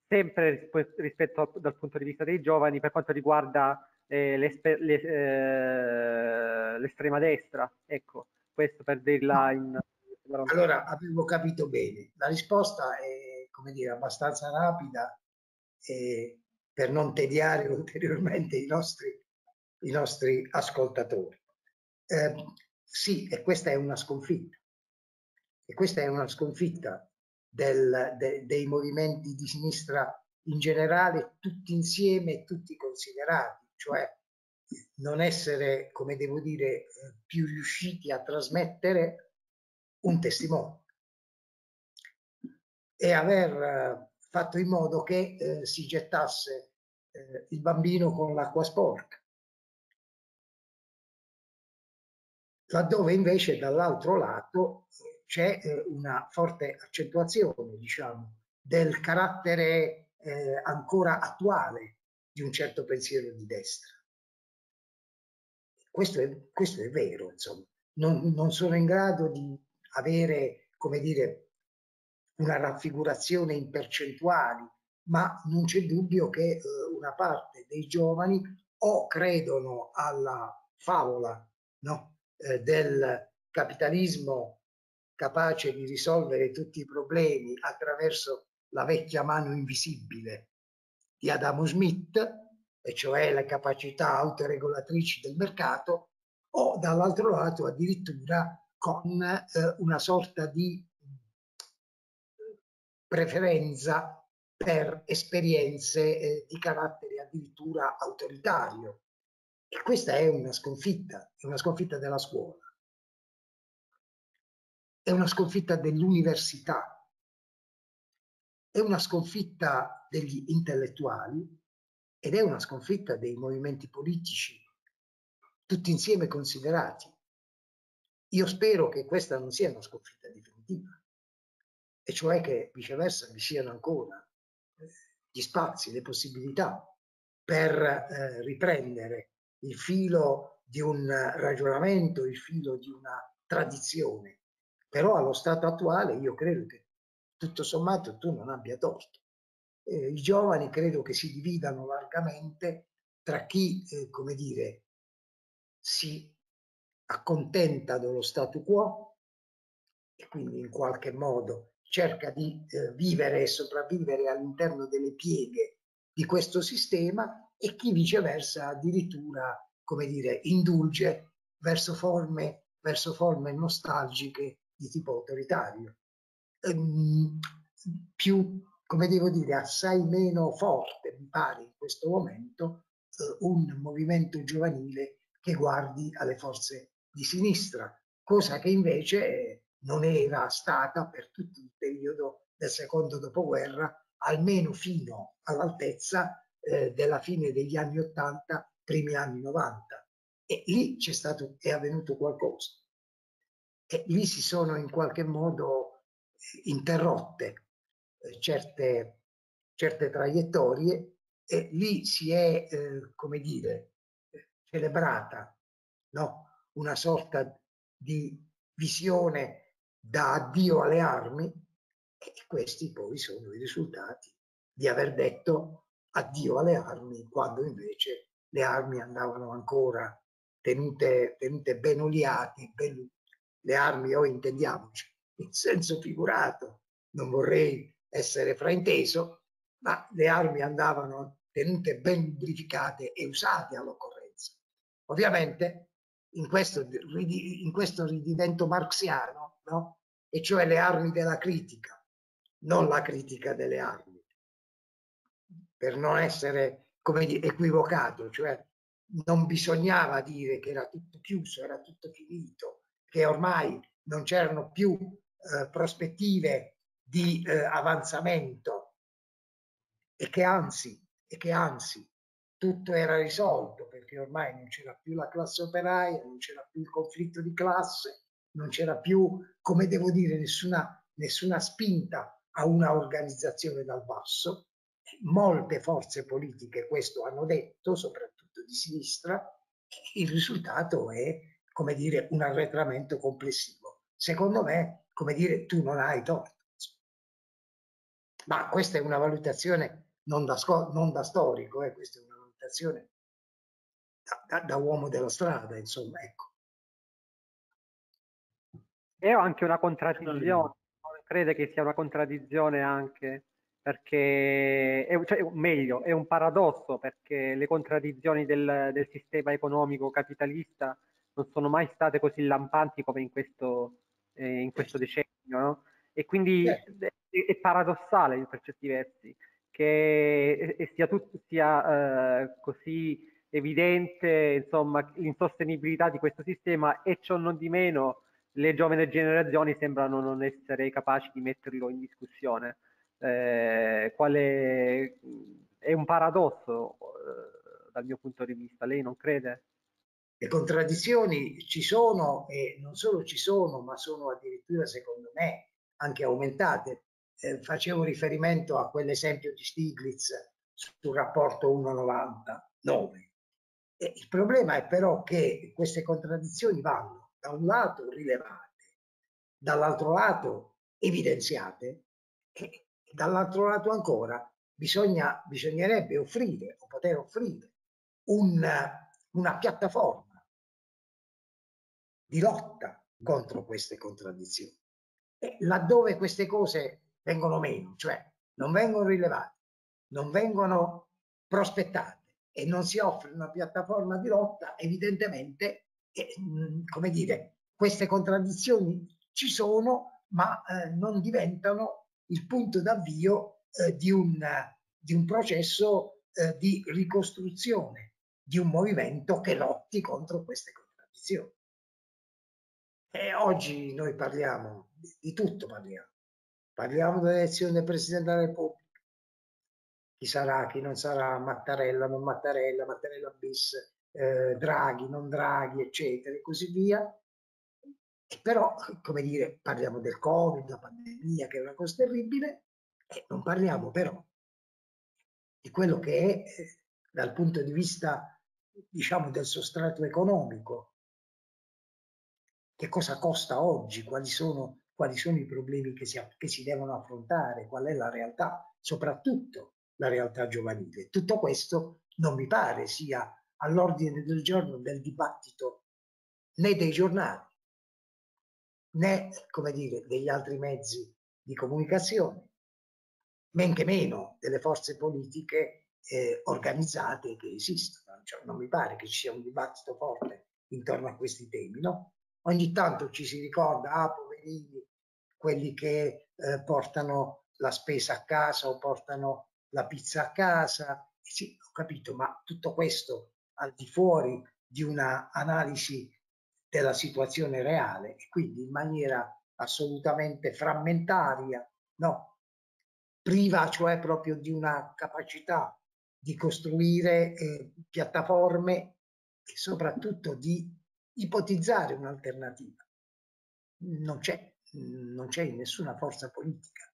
sempre rispetto a, dal punto di vista dei giovani per quanto riguarda eh, eh, l'estrema destra. Ecco, questo per dirla in allora, avevo capito bene. La risposta è, come dire, abbastanza rapida eh, per non tediare *laughs* ulteriormente i nostri, i nostri ascoltatori. Eh, sì, e questa è una sconfitta. E questa è una sconfitta del, de, dei movimenti di sinistra in generale, tutti insieme e tutti considerati, cioè non essere, come devo dire, più riusciti a trasmettere un testimone e aver eh, fatto in modo che eh, si gettasse eh, il bambino con l'acqua sporca. Laddove invece dall'altro lato c'è eh, una forte accentuazione, diciamo, del carattere eh, ancora attuale di un certo pensiero di destra. Questo è, questo è vero, insomma. Non, non sono in grado di avere, come dire, una raffigurazione in percentuali, ma non c'è dubbio che eh, una parte dei giovani o credono alla favola no? eh, del capitalismo capace di risolvere tutti i problemi attraverso la vecchia mano invisibile di Adamo Smith, e cioè le capacità autoregolatrici del mercato, o dall'altro lato addirittura con eh, una sorta di preferenza per esperienze eh, di carattere addirittura autoritario. E questa è una sconfitta, è una sconfitta della scuola, è una sconfitta dell'università, è una sconfitta degli intellettuali ed è una sconfitta dei movimenti politici, tutti insieme considerati. Io spero che questa non sia una sconfitta definitiva, e cioè che viceversa vi siano ancora gli spazi, le possibilità per eh, riprendere il filo di un ragionamento, il filo di una tradizione. Però allo stato attuale io credo che tutto sommato tu non abbia torto. Eh, I giovani credo che si dividano largamente tra chi, eh, come dire, si accontenta dello statu quo e quindi in qualche modo cerca di eh, vivere e sopravvivere all'interno delle pieghe di questo sistema e chi viceversa addirittura, come dire, indulge verso forme, verso forme nostalgiche di tipo autoritario. Ehm, più, come devo dire, assai meno forte, mi pare in questo momento, eh, un movimento giovanile che guardi alle forze di sinistra, cosa che invece non era stata per tutto il periodo del secondo dopoguerra almeno fino all'altezza eh, della fine degli anni 80, primi anni 90. E lì c'è stato, è avvenuto qualcosa. E lì si sono in qualche modo interrotte eh, certe, certe traiettorie e lì si è, eh, come dire, celebrata no? una sorta di visione da addio alle armi e questi poi sono i risultati di aver detto addio alle armi quando invece le armi andavano ancora tenute, tenute ben oliate, ben, le armi o intendiamoci in senso figurato, non vorrei essere frainteso, ma le armi andavano tenute ben lubrificate e usate all'occorrenza. Ovviamente in questo, in questo ridivento marxiano, no? e cioè le armi della critica, non la critica delle armi, per non essere come dire, equivocato, cioè non bisognava dire che era tutto chiuso, era tutto finito, che ormai non c'erano più eh, prospettive di eh, avanzamento e che anzi, e che anzi tutto era risolto perché ormai non c'era più la classe operaia, non c'era più il conflitto di classe, non c'era più, come devo dire, nessuna, nessuna spinta a una organizzazione dal basso. Molte forze politiche questo hanno detto, soprattutto di sinistra, il risultato è, come dire, un arretramento complessivo. Secondo me, come dire, tu non hai torto. Ma questa è una valutazione non da, non da storico, eh, questa è una valutazione da, da, da uomo della strada, insomma, ecco. È anche una contraddizione, non crede che sia una contraddizione anche perché, è, cioè, meglio, è un paradosso perché le contraddizioni del, del, sistema economico capitalista non sono mai state così lampanti come in questo, eh, in questo decennio, no? E quindi è, è, paradossale per certi versi che sia, tutto, sia eh, così evidente insomma, l'insostenibilità di questo sistema e ciò non di meno le giovani generazioni sembrano non essere capaci di metterlo in discussione. Eh, quale, è un paradosso eh, dal mio punto di vista, lei non crede? Le contraddizioni ci sono e non solo ci sono, ma sono addirittura, secondo me, anche aumentate. Eh, facevo riferimento a quell'esempio di Stiglitz sul rapporto 1,99. E il problema è però che queste contraddizioni vanno da un lato rilevate, dall'altro lato evidenziate e dall'altro lato ancora bisogna, bisognerebbe offrire o poter offrire un, una piattaforma di lotta contro queste contraddizioni. Laddove queste cose vengono meno, cioè non vengono rilevate, non vengono prospettate e non si offre una piattaforma di lotta, evidentemente eh, come dire, queste contraddizioni ci sono, ma eh, non diventano il punto d'avvio eh, di, un, di, un, processo eh, di ricostruzione di un movimento che lotti contro queste contraddizioni. E oggi noi parliamo di, tutto, parliamo. Parliamo dell'elezione del Presidente della Repubblica. Chi sarà, chi non sarà, Mattarella, non Mattarella, Mattarella bis, eh, Draghi, non Draghi, eccetera, e così via. E però, come dire, parliamo del Covid, la pandemia, che è una cosa terribile, e non parliamo però di quello che è eh, dal punto di vista, diciamo, del sostrato economico. Che cosa costa oggi? Quali sono, quali sono i problemi che si, che si devono affrontare? Qual è la realtà? Soprattutto la realtà giovanile. Tutto questo non mi pare sia all'ordine del giorno del dibattito né dei giornali né, come dire, degli altri mezzi di comunicazione, men che meno delle forze politiche eh, organizzate che esistono. Cioè, non mi pare che ci sia un dibattito forte intorno a questi temi, no? Ogni tanto ci si ricorda, ah, poverini, quelli che eh, portano la spesa a casa o portano la pizza a casa. Sì, ho capito, ma tutto questo al di fuori di una analisi della situazione reale e quindi in maniera assolutamente frammentaria, no, priva cioè proprio di una capacità di costruire eh, piattaforme e soprattutto di ipotizzare un'alternativa. Non c'è, non c'è nessuna forza politica.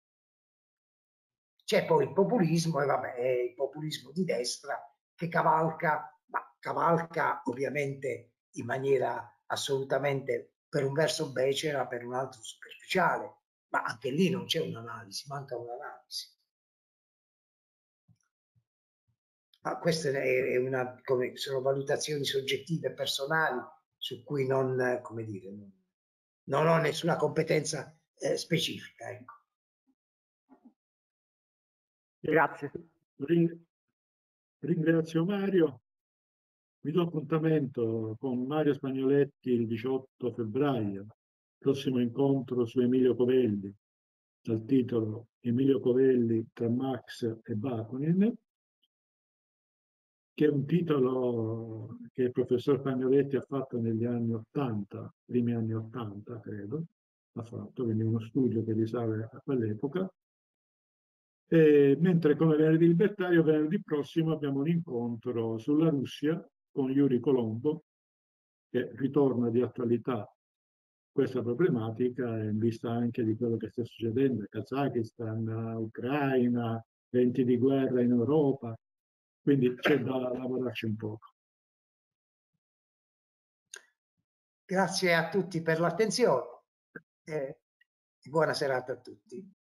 C'è poi il populismo e vabbè, è il populismo di destra che cavalca, ma cavalca ovviamente in maniera assolutamente per un verso becera, per un altro superficiale, ma anche lì non c'è un'analisi, manca un'analisi. Ma queste sono valutazioni soggettive personali su cui non, come dire, non, non ho nessuna competenza eh, specifica. Ecco. Grazie. Ringrazio Mario. Vi do appuntamento con Mario Spagnoletti il 18 febbraio, prossimo incontro su Emilio Covelli, dal titolo Emilio Covelli tra Max e Bakunin, che è un titolo che il professor Spagnoletti ha fatto negli anni 80, primi anni 80 credo, ha fatto, quindi uno studio che risale a quell'epoca, mentre come venerdì libertario, venerdì prossimo abbiamo un incontro sulla Russia con Yuri Colombo, che ritorna di attualità questa problematica in vista anche di quello che sta succedendo in Kazakistan, Ucraina, venti di guerra in Europa, quindi c'è da lavorarci un poco. Grazie a tutti per l'attenzione e buona serata a tutti.